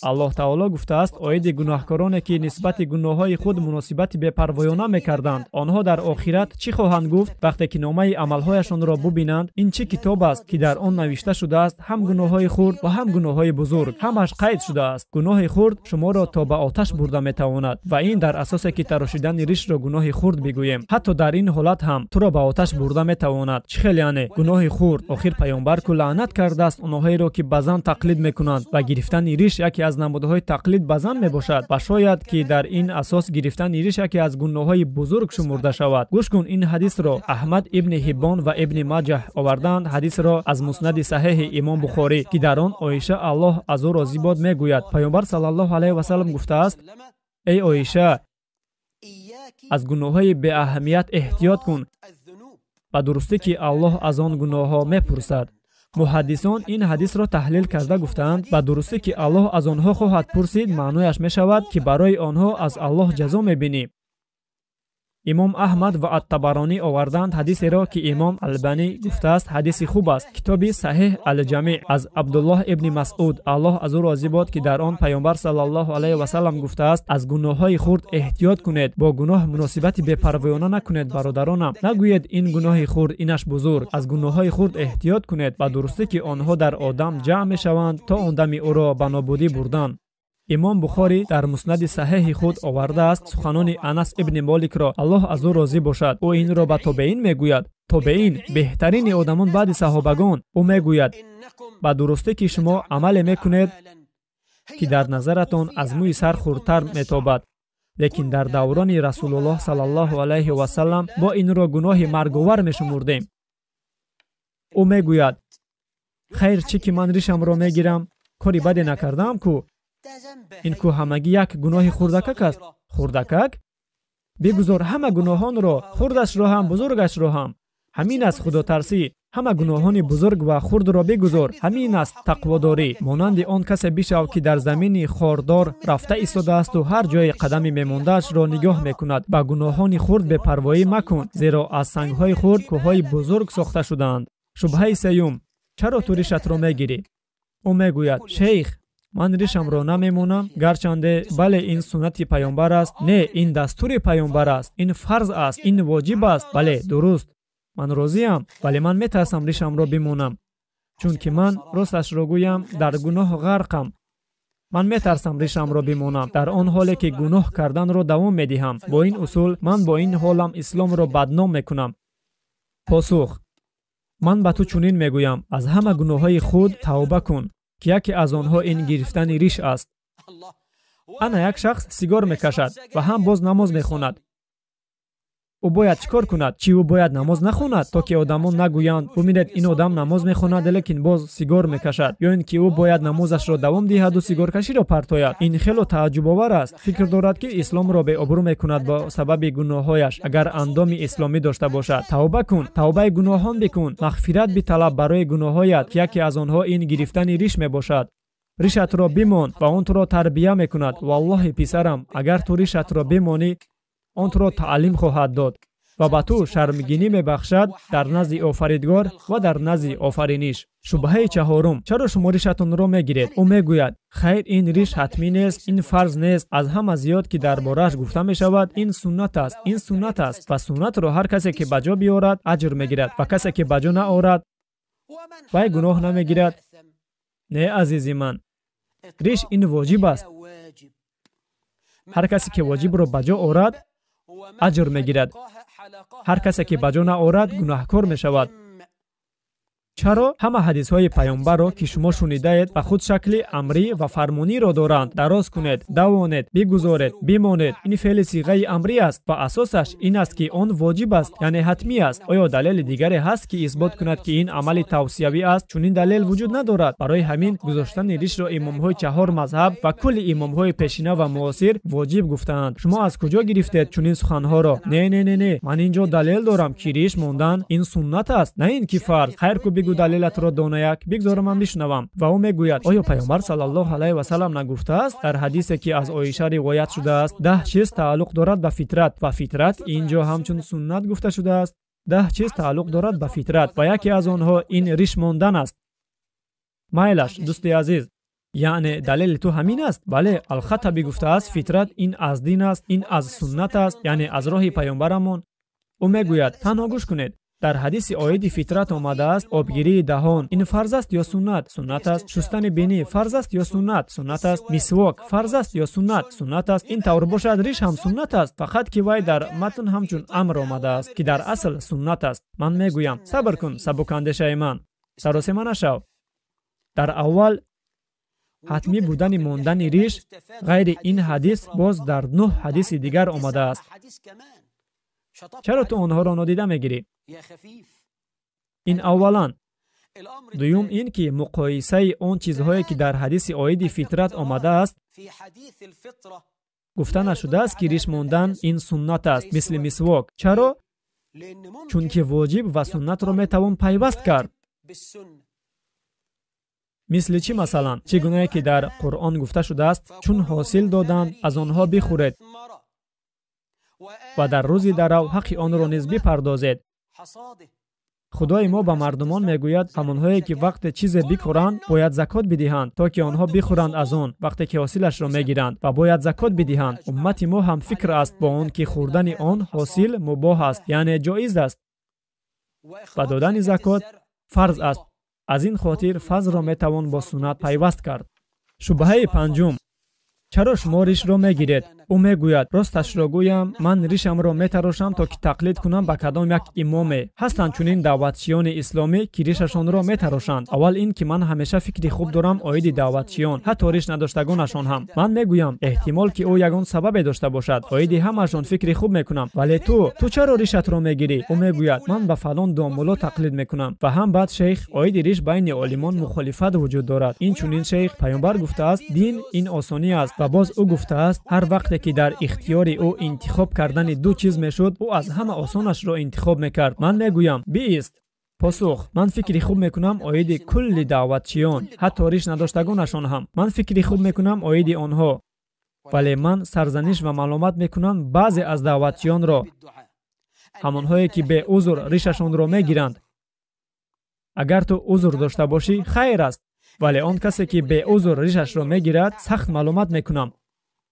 аллоҳ таоло гуфтааст оиди гуноҳкороне ки нисбати гуноҳҳои худ муносибати бепарвоёна мекарданд онҳо дар охират чӣ хоҳанд гуфт вақте ки номаи амалҳояшонро бубинанд ин чӣ китоб аст ки дар он навишта шудааст ҳам гуноҳҳои хурд ва ҳам гуноҳҳои бузург ҳамаш қайд шудааст гуноҳи хурд шуморо то ба оташ бурда метавонад ва ин дар асосе ки тарошидани ришро гуноҳи хурд бигӯем ҳатто дар ин ҳолат ҳам туро ба оташ бурда метавонад чӣ хел яъне гуноҳи хурд охир паёнбар ку лаънат кардааст онҳоеро ки ба зан тақлид мекунанд ва гирифтани риш яке яке аз намудҳои тақлид ба зан мебошад ва шояд ки дар ин асос гирифтани риш яке аз гуноҳҳои бузург шумурда шавад. Гӯш кун ин ҳадисро аҳмад ибни ҳиббон ва ибни маҷаҳ оварданд. Ҳадисро аз муснади саҳеҳи имом бухорӣ ки дар он оиша аллоҳ аз ӯ розӣ бод мегӯяд паёнбар сал аллоҳу алайҳи васалам гуфтааст эй оиша аз гуноҳҳои беаҳамият эҳтиёт кун ба дурустӣ ки аллоҳ аз он гуноҳҳо мепурсад муҳаддисон ин ҳадисро таҳлил карда гуфтаанд ба дурустӣ ки аллоҳ аз онҳо хоҳад пурсид маънояш мешавад ки барои онҳо аз аллоҳ ҷазо мебинӣ имом аҳмад ва аттабаронӣ оварданд ҳадисеро ки имом албанӣ гуфтааст ҳадиси хуб аст. Китоби саҳеҳ алҷамеъ аз абдуллоҳ ибни масъуд. Аллоҳ аз ӯ розӣ бод ки дар он паёнбар салаллоҳу алайҳи васалам гуфтааст аз гуноҳҳои хурд эҳтиёт кунед бо гуноҳ муносибати бепарвоёна накунед бародаронам. Нагӯед ин гуноҳи хурд инаш бузург. Аз гуноҳҳои хурд эҳтиёт кунед ба дурустӣ ки онҳо дар одам ҷамъ мешаванд то он дами ӯро ба нобудӣ бурданд имом бухорӣ дар муснади саҳеҳи худ овардааст суханони анас ибни моликро аллоҳ аз ӯ розӣ бошад. Ӯ инро ба тобеин мегӯяд. Тобеин беҳтарини одамон баъди саҳобагон. Ӯ мегӯяд ба дурустӣ ки шумо амале мекунед ки дар назаратон аз мӯи сар хурдтар метобад лекин дар даврони расулуллоҳ сал аллоҳу алайҳи васалам бо инро гуноҳи марговар мешумурдем ӯ мегӯяд хайр чӣ ки ман ришамро мегирам кори баде накардам кӯ ин кӯ ҳамагӣ як гуноҳи хурдакак аст. Хурдакак? Бигузор ҳама гуноҳонро хурдашро ҳам бузургашро ҳам. Ҳамин аст худотарсӣ ҳама гуноҳони бузург ва хурдро бигузор ҳамин аст тақводорӣ. Монанди он касе бишав ки дар замини хордор рафта истодаасту ҳар ҷои қадами мемондаашро нигоҳ мекунад. Ба гуноҳони хурд бепарвоӣ макун зеро аз сангҳои хурд кӯҳҳои бузург сохта шудаанд. Шубҳаи сеюм чаро ту ришатро мегирӣ? Ӯ мегӯяд шейх ман ришамро намемонам гарчанде бале ин суннати паёнбар аст не ин дастури паёнбар аст ин фарз аст ин воҷиб аст бале дуруст ман розиам вале ман метарсам ришамро бимонам чунки ман росташро гӯям дар гуноҳ ғарқам ман метарсам ришамро бимонам дар он ҳоле ки гуноҳ карданро давом медиҳам бо ин усул ман бо ин ҳолам исломро бадном мекунам посух ман ба ту чунин мегӯям аз ҳама гуноҳҳои худ тавба кун ки яке аз онҳо ин гирифтани риш аст ана як шахс сигор мекашад ва ҳам боз намоз мехонад ӯ бояд чӣ кор кунад? Чӣ ӯ бояд намоз нахонад то ки одамон нагӯянд? Бубинед ин одам намоз мехонад лекин боз сигор мекашад. Ё ин ки ӯ бояд намозашро давом диҳаду сигоркаширо партояд. Ин хело тааҷҷубовар аст. Фикр дорад ки исломро беобрӯ мекунад бо сабаби гуноҳҳояш агар андоми исломӣ дошта бошад тавба кун. Тавбаи гуноҳон бикун. Мағфират биталаб барои гуноҳҳоят ки яке аз онҳо ин гирифтани риш мебошад. Ришатро бимон ва он туро тарбия мекунад. Валлоҳи писарам агар ту ришатро бимонӣ он туро таълим хоҳад дод ва ба ту шармгинӣ мебахшад дар назди офаридгор ва дар назди офариниш шубҳаи чаҳорум чаро шумо ришатонро мегиред ӯ мегӯяд хайр ин риш ҳатмӣ нест ин фарз нест аз ҳама зиёд ки дар борааш гуфта мешавад ин суннат аст ин суннат аст ва суннатро ҳар касе ки ба ҷо биёрад аҷр мегирад ва касе ки ба ҷо наорад вай гуноҳ намегирад не азизи ман риш ин воҷиб аст ҳар касе ки воҷибро ба ҷо орад аҷр мегирад. Ҳар касе ки ба ҷо наорад гунаҳкор мешавад чаро ҳама ҳадисҳои паёмбарро ки шумо шунидаед ба худ шакли амрӣ ва фармониро доранд дароз кунед давонед бигузоред бимонед. Ин феъли сиғаи амрӣ аст ва асосаш ин аст ки он воҷиб аст яъне ҳатмӣ аст. Оё далели дигаре ҳаст ки исбот кунад ки ин амали тавсиявӣ аст чунин далел вуҷуд надорад. Барои ҳамин гузоштани ришро имомҳои чаҳор мазҳаб ва кулли имомҳои пешина ва муосир воҷиб гуфтаанд. Шумо аз куҷо гирифтед чунин суханҳоро? Не не не не. Ман ин ҷо далел дорам ки риш мондан ин суннат аст на ин ки фарз. Хайр ку бигӯ далелатро донаяк бигзора ман бишунавам ва ӯ мегӯяд оё пайғамбар сал алайҳи васалам нагуфтааст дар ҳадисе ки аз оиша ривоят шудааст даҳ чиз тааллуқ дорад ба фитрат ва фитрат ин ҷо ҳамчун суннат гуфта шудааст даҳ чиз тааллуқ дорад ба фитрат ва яке аз онҳо ин риш мондан аст майлаш дӯсти азиз яъне далели ту ҳамин аст бале алхатаби гуфтааст фитрат ин аз дин аст ин аз суннат аст яъне аз роҳи пайғамбарамон ӯ мегӯяд танҳо гӯш кунед дар ҳадиси оиди фитрат омадааст обгирии даҳон. Ин фарз аст ё суннат? Суннат аст шустани бинӣ. Фарз аст ё суннат? Суннат аст мисвок. Фарз аст ё суннат? Суннат аст ин тавр бошад риш ҳам суннат аст? Фақат ки вай дар матн ҳамчун амр омадааст ки дар асл суннат аст. Ман мегӯям. Сабр кун сабукандешаи ман. Саросима нашав. Дар аввал ҳатмӣ будани мондани риш ғайри ин ҳадис боз дар нӯҳ ҳадиси дигар омадааст чаро ту онҳоро нодида мегирӣ? Ин аввалан. Дуюм ин ки муқоисаи он чизҳое ки дар ҳадиси оиди фитрат омадааст гуфта нашудааст ки риш мондан ин суннат аст мисли мисвок. Чаро? Чунки воҷиб ва суннатро метавон пайваст кард. мисли чӣ масалан? чӣ гуное ки дар қуръон гуфта шудааст? Чун ҳосил доданд аз онҳо бихӯред ва дар рӯзи дарав ҳаққи онро низ бипардозед. Худои мо ба мардумон мегӯяд ҳамонҳое ки вақте чизе бикоранд бояд закот бидиҳанд то ки онҳо бихӯранд аз он вақте ки ҳосилашро мегиранд ва бояд закот бидиҳанд. Уммати мо ҳам фикр аст бо он ки хӯрдани он ҳосил мубоҳ аст яъне ҷоиз аст. Ва додани закот фарз аст. Аз ин хотир фазлро метавон бо суннат пайваст кард. Шубҳаи панҷум. Чаро шумо ришро мегиред ӯ мегӯяд росташро гӯям ман ришамро метарошам то ки тақлид кунам ба кадом як имоме ҳастанд чунин даъватчиёни исломӣ ки ришашонро метарошанд аввал ин ки ман ҳамеша фикри хуб дорам оиди даъватчиён ҳатто риш надоштагонашон ҳам ман мегӯям эҳтимол ки ӯ ягон сабабе дошта бошад оиди ҳамаашон фикри хуб мекунам вале ту ту чаро ришатро мегирӣ ӯ мегӯяд ман ба фалон домуло тақлид мекунам ва ҳам баъд шейх оиди риш байни олимон мухолифат вуҷуд дорад инчунин шейх паёмбар гуфтааст дин ин осонӣ аст ва боз ӯ гуфтааст ҳар вақте ки дар ихтиёри ӯ интихоб кардани ду чиз мешуд ӯ аз ҳама осонашро интихоб мекард. Ман мегӯям биист. Посух. Ман фикри хуб мекунам оиди кулли даъватчиён ҳатто риш надоштагонашон ҳам. Ман фикри хуб мекунам оиди онҳо. Вале ман сарзаниш ва маълумат мекунам баъзе аз даъватчиёнро ҳамонҳое ки беузр ришашонро мегиранд. Агар ту узр дошта бошӣ хайр аст. Вале он касе ки беузр ришашро мегирад сахт маълумат мекунам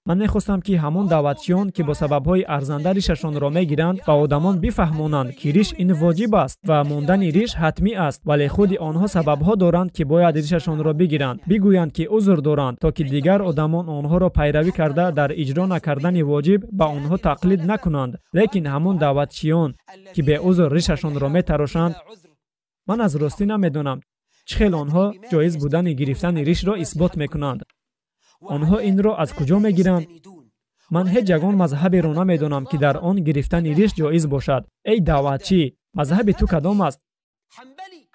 ман мехостам ки ҳамон даъватчиён ки бо сабабҳои арзанда ришашонро мегиранд ба одамон бифаҳмонанд ки риш ин воҷиб аст ва мондани риш ҳатмӣ аст вале худи онҳо сабабҳо доранд ки бояд ришашонро бигиранд. Бигӯянд ки узр доранд то ки дигар одамон онҳоро пайравӣ карда дар иҷро накардани воҷиб ба онҳо тақлид накунанд. Лекин ҳамон даъватчиён ки беузр ришашонро метарошанд ман аз ростӣ намедонам чӣ хел онҳо ҷоиз будани гирифтани ришро исбот мекунанд онҳо инро аз куҷо мегиранд? ман ҳеҷ ягон мазҳаберо намедонам ки дар он гирифтани риш ҷоиз бошад. Эй даъватчӣ мазҳаби ту кадом аст?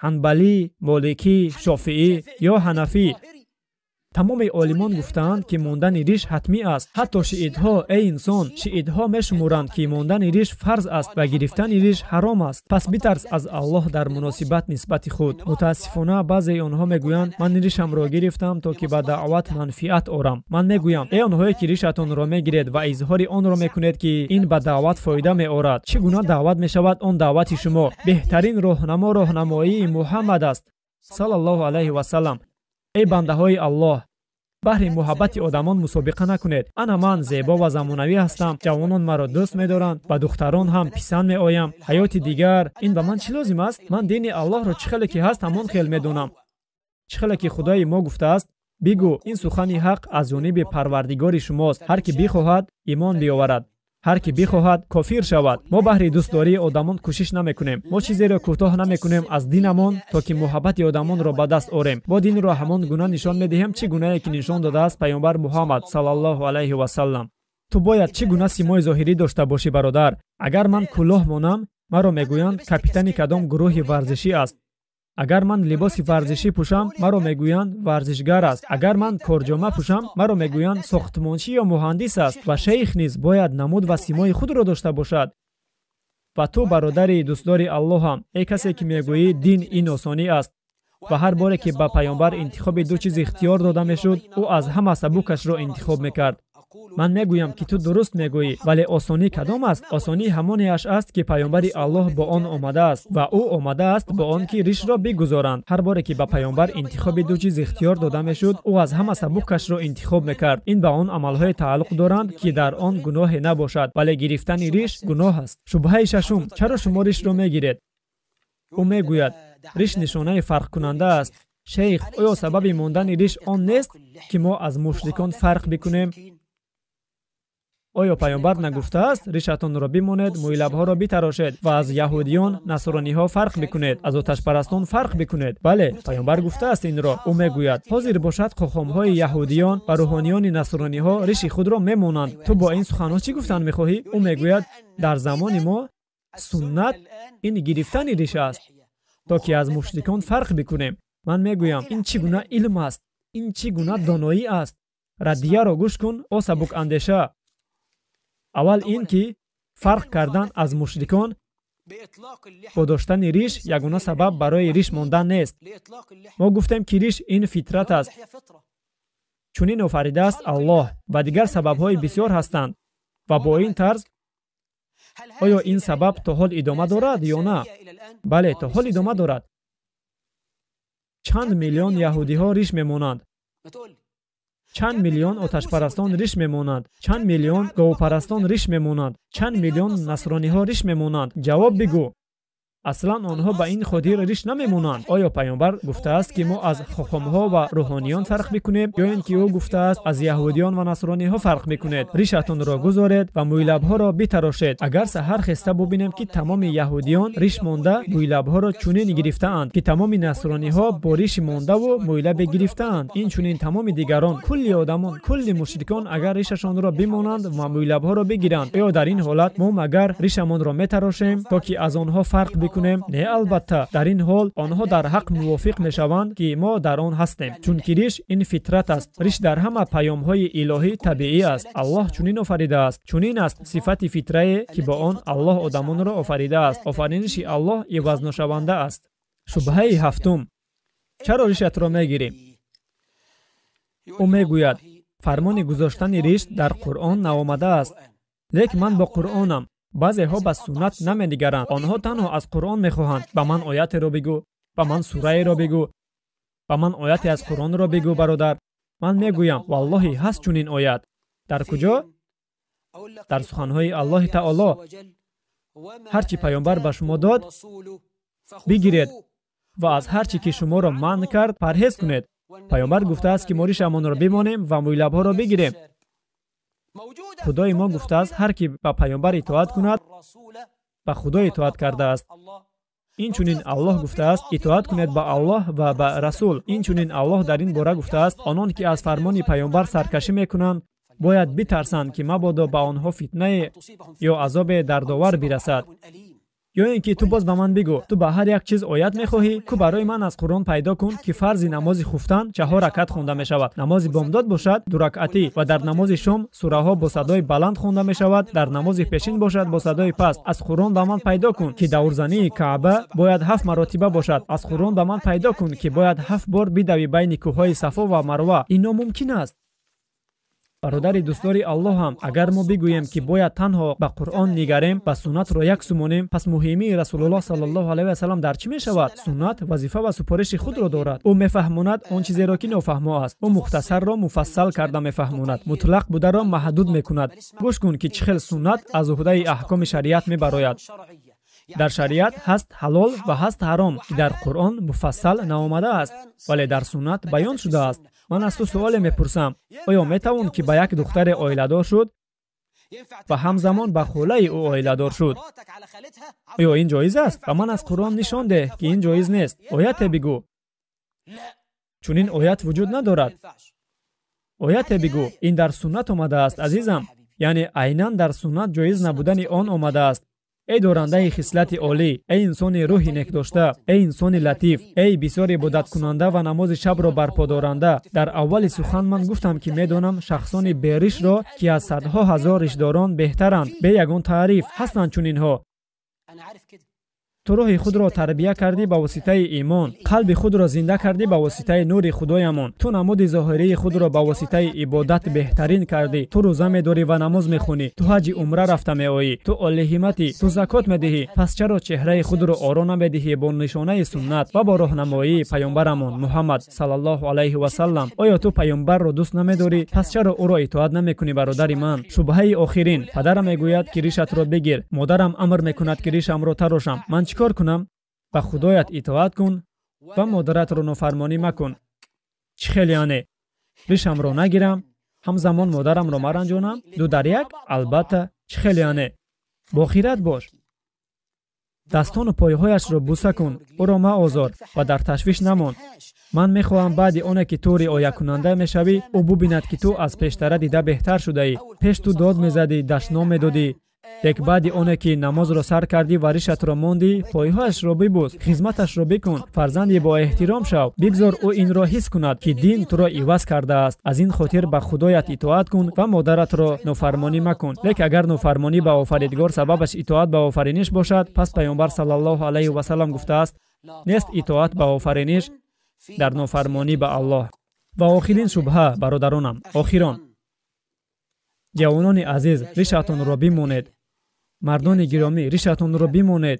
ҳанбалӣ моликӣ шофиӣ ё ҳанафӣ тамоми олимон гуфтаанд ки мондани риш ҳатмӣ аст ҳатто шиитҳо эй инсон шиитҳо мешумуранд ки мондани риш фарз аст ва гирифтани риш ҳаром аст пас битарс аз аллоҳ дар муносибат нисбати худ. Мутаассифона баъзеи онҳо мегӯянд ман ришамро гирифтам то ки ба даъват манфиат орам ман мегӯям эй онҳое ки ришатонро мегиред ва изҳори онро мекунед ки ин ба даъват фоида меорад чӣ гуна даъват мешавад? Он даъвати шумо. Беҳтарин роҳнамо роҳнамоии муҳаммад аст. Сал аллоҳу алайҳи васалам эй бандаҳои аллоҳ баҳри муҳаббати одамон мусобиқа накунед. Ана ман зебо ва замонавӣ ҳастам. Ҷавонон маро дӯст медоранд ба духтарон ҳам писанд меоям. Ҳаёти дигар. Ин ба ман чӣ лозим аст? Ман дини аллоҳро чӣ хеле ки ҳаст ҳамон хел медонам. Чӣ хеле ки худои мо гуфтааст? Бигӯ ин сухани ҳақ аз ҷониби парвардигори шумост. Ҳар ки бихоҳад имон биёварад ҳар ки бихоҳад кофир шавад. Мо баҳри дӯстдории одамон кӯшиш намекунем. Мо чизеро кӯтоҳ намекунем аз динамон то ки муҳаббати одамонро ба даст орем. Бо динро ҳамон гуна нишон медиҳем чӣ гунае ки нишон додааст паёмбар муҳаммад салаллоҳу алайҳи васалам ту бояд чӣ гуна симои зоҳирӣ дошта бошӣ бародар? Агар ман кӯлоҳ монам маро мегӯянд капитани кадом гурӯҳи варзишӣ аст агар ман либоси варзишӣ пӯшам маро мегӯянд варзишгар аст. Агар ман корҷома пӯшам маро мегӯянд сохтмончӣ ё муҳандис аст ва шейх низ бояд намуд ва симои худро дошта бошад. Ва ту бародари дӯстдори аллоҳам е касе ки мегӯӣ дин ин осонӣ аст. Ва ҳар боре ки ба паёмбар интихоби ду чиз ихтиёр дода мешуд ӯ аз ҳама сабукашро интихоб мекард ман мегӯям ки ту дуруст мегӯӣ вале осонӣ кадом аст осонӣ ҳамонеаш аст ки паёмбари аллоҳ бо он омадааст ва ӯ омадааст бо он ки ришро бигузоранд ҳар боре ки ба паёмбар интихоби ду чиз ихтиёр дода мешуд ӯ аз ҳама сабукашро интихоб мекард ин ба он амалҳое тааллуқ доранд ки дар он гуноҳе набошад вале гирифтани риш гуноҳ аст шубҳаи шашум чаро шумо ришро мегиред ӯ мегӯяд риш нишонаи фарқкунанда аст шейх оё сабаби мондани риш он нест ки мо аз мушрикон фарқ бикунем оё паёмбар нагуфтааст ришатонро бимонед мӯйлабҳоро битарошед ва аз яҳудиён насрониҳо фарқ бикунед аз оташпарастон фарқ бикунед бале паёмбар гуфтааст инро ӯ мегӯяд ҳозир бошад хохомҳои яҳудиён ва рӯҳониёни насрониҳо риши худро мемонанд ту бо ин суханҳо чӣ гуфтан мехоҳӣ ӯ мегӯяд дар замони мо суннат ин гирифтани риш аст то ки аз мушрикон фарқ бикунем ман мегӯям ин чӣ гуна илм аст ин чӣ гуна доноӣ аст раддияро гӯш кун о сабукандеша аввал ин ки фарқ кардан аз мушрикон бо доштани риш ягона сабаб барои риш мондан нест. Мо гуфтем ки риш ин фитрат аст. Чунин офаридааст аллоҳ ва дигар сабабҳои бисёр ҳастанд ва бо ин тарз оё ин сабаб то ҳол идома дорад ё на? Бале то ҳол идома дорад чанд миллион яҳудиҳо риш мемонанд чанд миллион оташпарастон риш мемонанд чанд миллион говпарастон риш мемонанд чанд миллион насрониҳо риш мемонанд ҷавоб бигӯ аслан онҳо ба ин хотир риш намемонанд оё паёмбар гуфтааст ки мо аз хохомҳо ва рӯҳониён фарқ мекунем ё ин ки ӯ гуфтааст аз яҳудиён ва насрониҳо фарқ мекунед ришатонро гузоред ва мӯйлабҳоро битарошед агар саҳар хеста бубинем ки тамоми яҳудиён риш монда мӯйлабҳоро чунин гирифтаанд ки тамоми насрониҳо бо риши мондаву мӯйлабе гирифтаанд инчунин тамоми дигарон кулли одамон кулли мушрикон агар ришашонро бимонанд ва мӯйлабҳоро бигиранд оё дар ин ҳолат мо магар ришамонро метарошем то ки аз онҳо фарқ мекунем? Не албатта. Дар ин ҳол онҳо дар ҳақ мувофиқ мешаванд ки мо дар он ҳастем чунки риш ин фитрат аст. Риш дар ҳама паёмҳои илоҳӣ табиӣ аст. Аллоҳ чунин офаридааст чунин аст сифати фитрае ки бо он аллоҳ одамонро офаридааст офариниши аллоҳ ивазношаванда аст. Шубҳаи ҳафтум. Чаро ришатро мегирӣ ӯ мегӯяд фармони гузоштани риш дар қуръон наомадааст. Лек ман бо қуръонам баъзеҳо ба суннат наменигаранд онҳо танҳо аз қуръон мехоҳанд. Ба ман оятеро бигӯ. Ба ман сураеро бигӯ. Ба ман ояте аз қуръонро бигӯ бародар. Ман мегӯям валлоҳи ҳаст чунин оят дар куҷо? Дар суханҳои аллоҳи таоло ҳар чӣ паёмбар ба шумо дод бигиред ва аз ҳар чӣ ки шуморо манъ кард парҳез кунед. Паёмбар гуфтааст ки мо ришамонро бимонем ва мӯйлабҳоро бигирем худои мо гуфтааст ҳар кӣ ба паёмбар итоат кунад ба худо итоат кардааст. Инчунин аллоҳ гуфтааст итоат кунед ба аллоҳ ва ба расул. Инчунин аллоҳ дар ин бора гуфтааст онон ки аз фармони паёмбар саркашӣ мекунанд бояд битарсанд ки мабодо ба онҳо фитнае ё азобе дардовар бирасад ё ин ки ту боз ба ман бигӯ ту ба ҳар як чиз оят мехоҳӣ ку барои ман аз қуръон пайдо кун ки фарзи намози хуфтан чаҳор ракат хонда мешавад. Намози бомдод бошад дуракатӣ ва дар намози шом сураҳо бо садои баланд хонда мешавад дар намози пешин бошад бо садои паст. Аз қуръон ба ман пайдо кун ки даврзании каъба бояд ҳафт маротиба бошад. Аз қуръон ба ман пайдо кун ки бояд ҳафт бор бидавӣ байни кӯҳҳои сафо ва марва. Ин номумкин аст бародари дӯстдори аллоҳам агар мо бигӯем ки бояд танҳо ба қуръон нигарем ва суннатро яксумонем пас муҳимии расулуллоҳ саллаллоҳу алайҳи васалам дар чӣ мешавад? Суннат вазифа ва супориши худро дорад. Ӯ мефаҳмонад он чизеро ки нофаҳмо аст. Ӯ мухтасарро муфассал карда мефаҳмонад. Мутлақ бударо маҳдуд мекунад. Гӯш кун ки чӣ хел суннат аз уҳдаи аҳкоми шариат мебарояд. Дар шариат ҳаст ҳалол ва ҳаст ҳаром ки дар қуръон муфассал наомадааст вале дар суннат баён шудааст ман аз ту суоле мепурсам оё метавон ки ба як духтаре оиладор шуд ва ҳамзамон ба холаи ӯ оиладор шуд оё ин ҷоиз аст ба ман аз қуръон нишон деҳ ки ин ҷоиз нест ояте бигӯ чунин оят вуҷуд надорад ояте бигӯ ин дар суннат омадааст азизам яъне айнан дар суннат ҷоиз набудани он омадааст эй дорандаи хислати олӣ эй инсони рӯҳи некдошта эй инсони латиф эй бисёр ибодаткунанда ва намози шабро барподоранда. Дар аввали сухан ман гуфтам ки медонам шахсони беришро ки аз садҳо ҳазор ришдорон беҳтаранд бе ягон таъриф ҳастанд чунинҳо ту рӯҳи худро тарбия кардӣ ба воситаи имон. Қалби худро зинда кардӣ ба воситаи нури худоямон. Ту намуди зоҳирии худро ба воситаи ибодат беҳтарин кардӣ. Ту рӯза медорӣ ва намоз мехонӣ. Ту ҳаҷи умра рафта меоӣ. Ту олиҳиматӣ ту закот медиҳӣ. Пас чаро чеҳраи худро оро намедиҳӣ бо нишонаи суннат ва бо роҳнамоии паёмбарамон муҳаммад салаллоҳу алайҳи васаллам. Оё ту паёмбарро дӯст намедорӣ? Пас чаро ӯро итоат намекунӣ бародари ман? Шубҳаи охирин. Падарам мегӯяд ки ришатро бигир. Модарам амр мекунад ки ришамро тарошам. Ман чӣ кор кунам? Ба худоят итоат кун ва модаратро нофармонӣ макун. Чӣ хел яъне ришамро нагирам ҳамзамон модарамро маранҷонам. Ду дар як? Албатта чӣ хел яъне бохират бош. Дастону пойҳояшро буса кун. Ӯро маозор ва дар ташвиш намон. Ман мехоҳам баъди оне ки ту риоякунанда мешавӣ. Ӯ бубинад ки ту аз пештара дида беҳтар шудаӣ. Пеш ту дод мезадӣ даштном медодӣ лек баъди оне ки намозро сар кардӣ ва ришатро мондӣ пойҳояшро бибӯс хизматашро бикун фарзанди боэҳтиром шав. Бигзор ӯ инро ҳис кунад ки дин туро иваз кардааст. Аз ин хотир ба худоят итоат кун ва модаратро нофармонӣ макун. Лек агар нофармонӣ ба офаридгор сабабаш итоат ба офариниш бошад пас паёмбар салаллоҳу алайҳи васалам гуфтааст нест итоат ба офариниш дар нофармонӣ ба аллоҳ. Ва охирин шубҳа бародаронам. Охирон. Ҷавонони азиз ришатонро бимонед мардони гиромӣ ришатонро бимонед.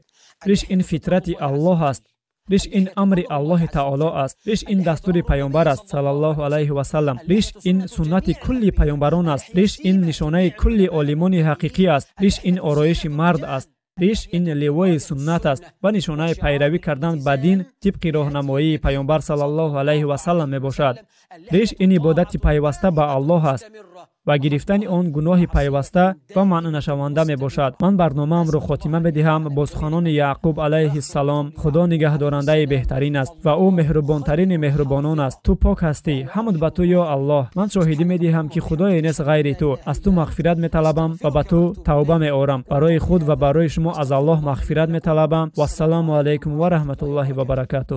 Риш ин фитрати аллоҳ аст. Риш ин амри аллоҳи таоло аст. Риш ин дастури паёмбар аст салаллоҳу алайҳи васалам риш ин суннати кулли паёмбарон аст. Риш ин нишонаи кулли олимони ҳақиқӣ аст. Риш ин ороиши мард аст. Риш ин ливои суннат аст ва нишонаи пайравӣ кардан ба дин тибқи роҳнамоии паёмбар салаллоҳу алайҳи васалам мебошад. Риш ин ибодати пайваста ба аллоҳ аст ва гирифтани он гуноҳи пайваста ва маънунашаванда мебошад. Ман барномаамро хотима медиҳам бо суханони яъқуб алайҳи ссалом худо нигаҳдорандаи беҳтарин аст ва ӯ меҳрубонтарини меҳрубонон аст. Ту пок ҳастӣ ҳамд ба ту ё аллоҳ. Ман шоҳидӣ медиҳам ки худое нест ғайри ту. Аз ту мағфират металабам ва ба ту тавба меорам. Барои худ ва барои шумо аз аллоҳ мағфират металабам. Вассалому алайкум ва раҳматуллоҳи ва баракатуҳ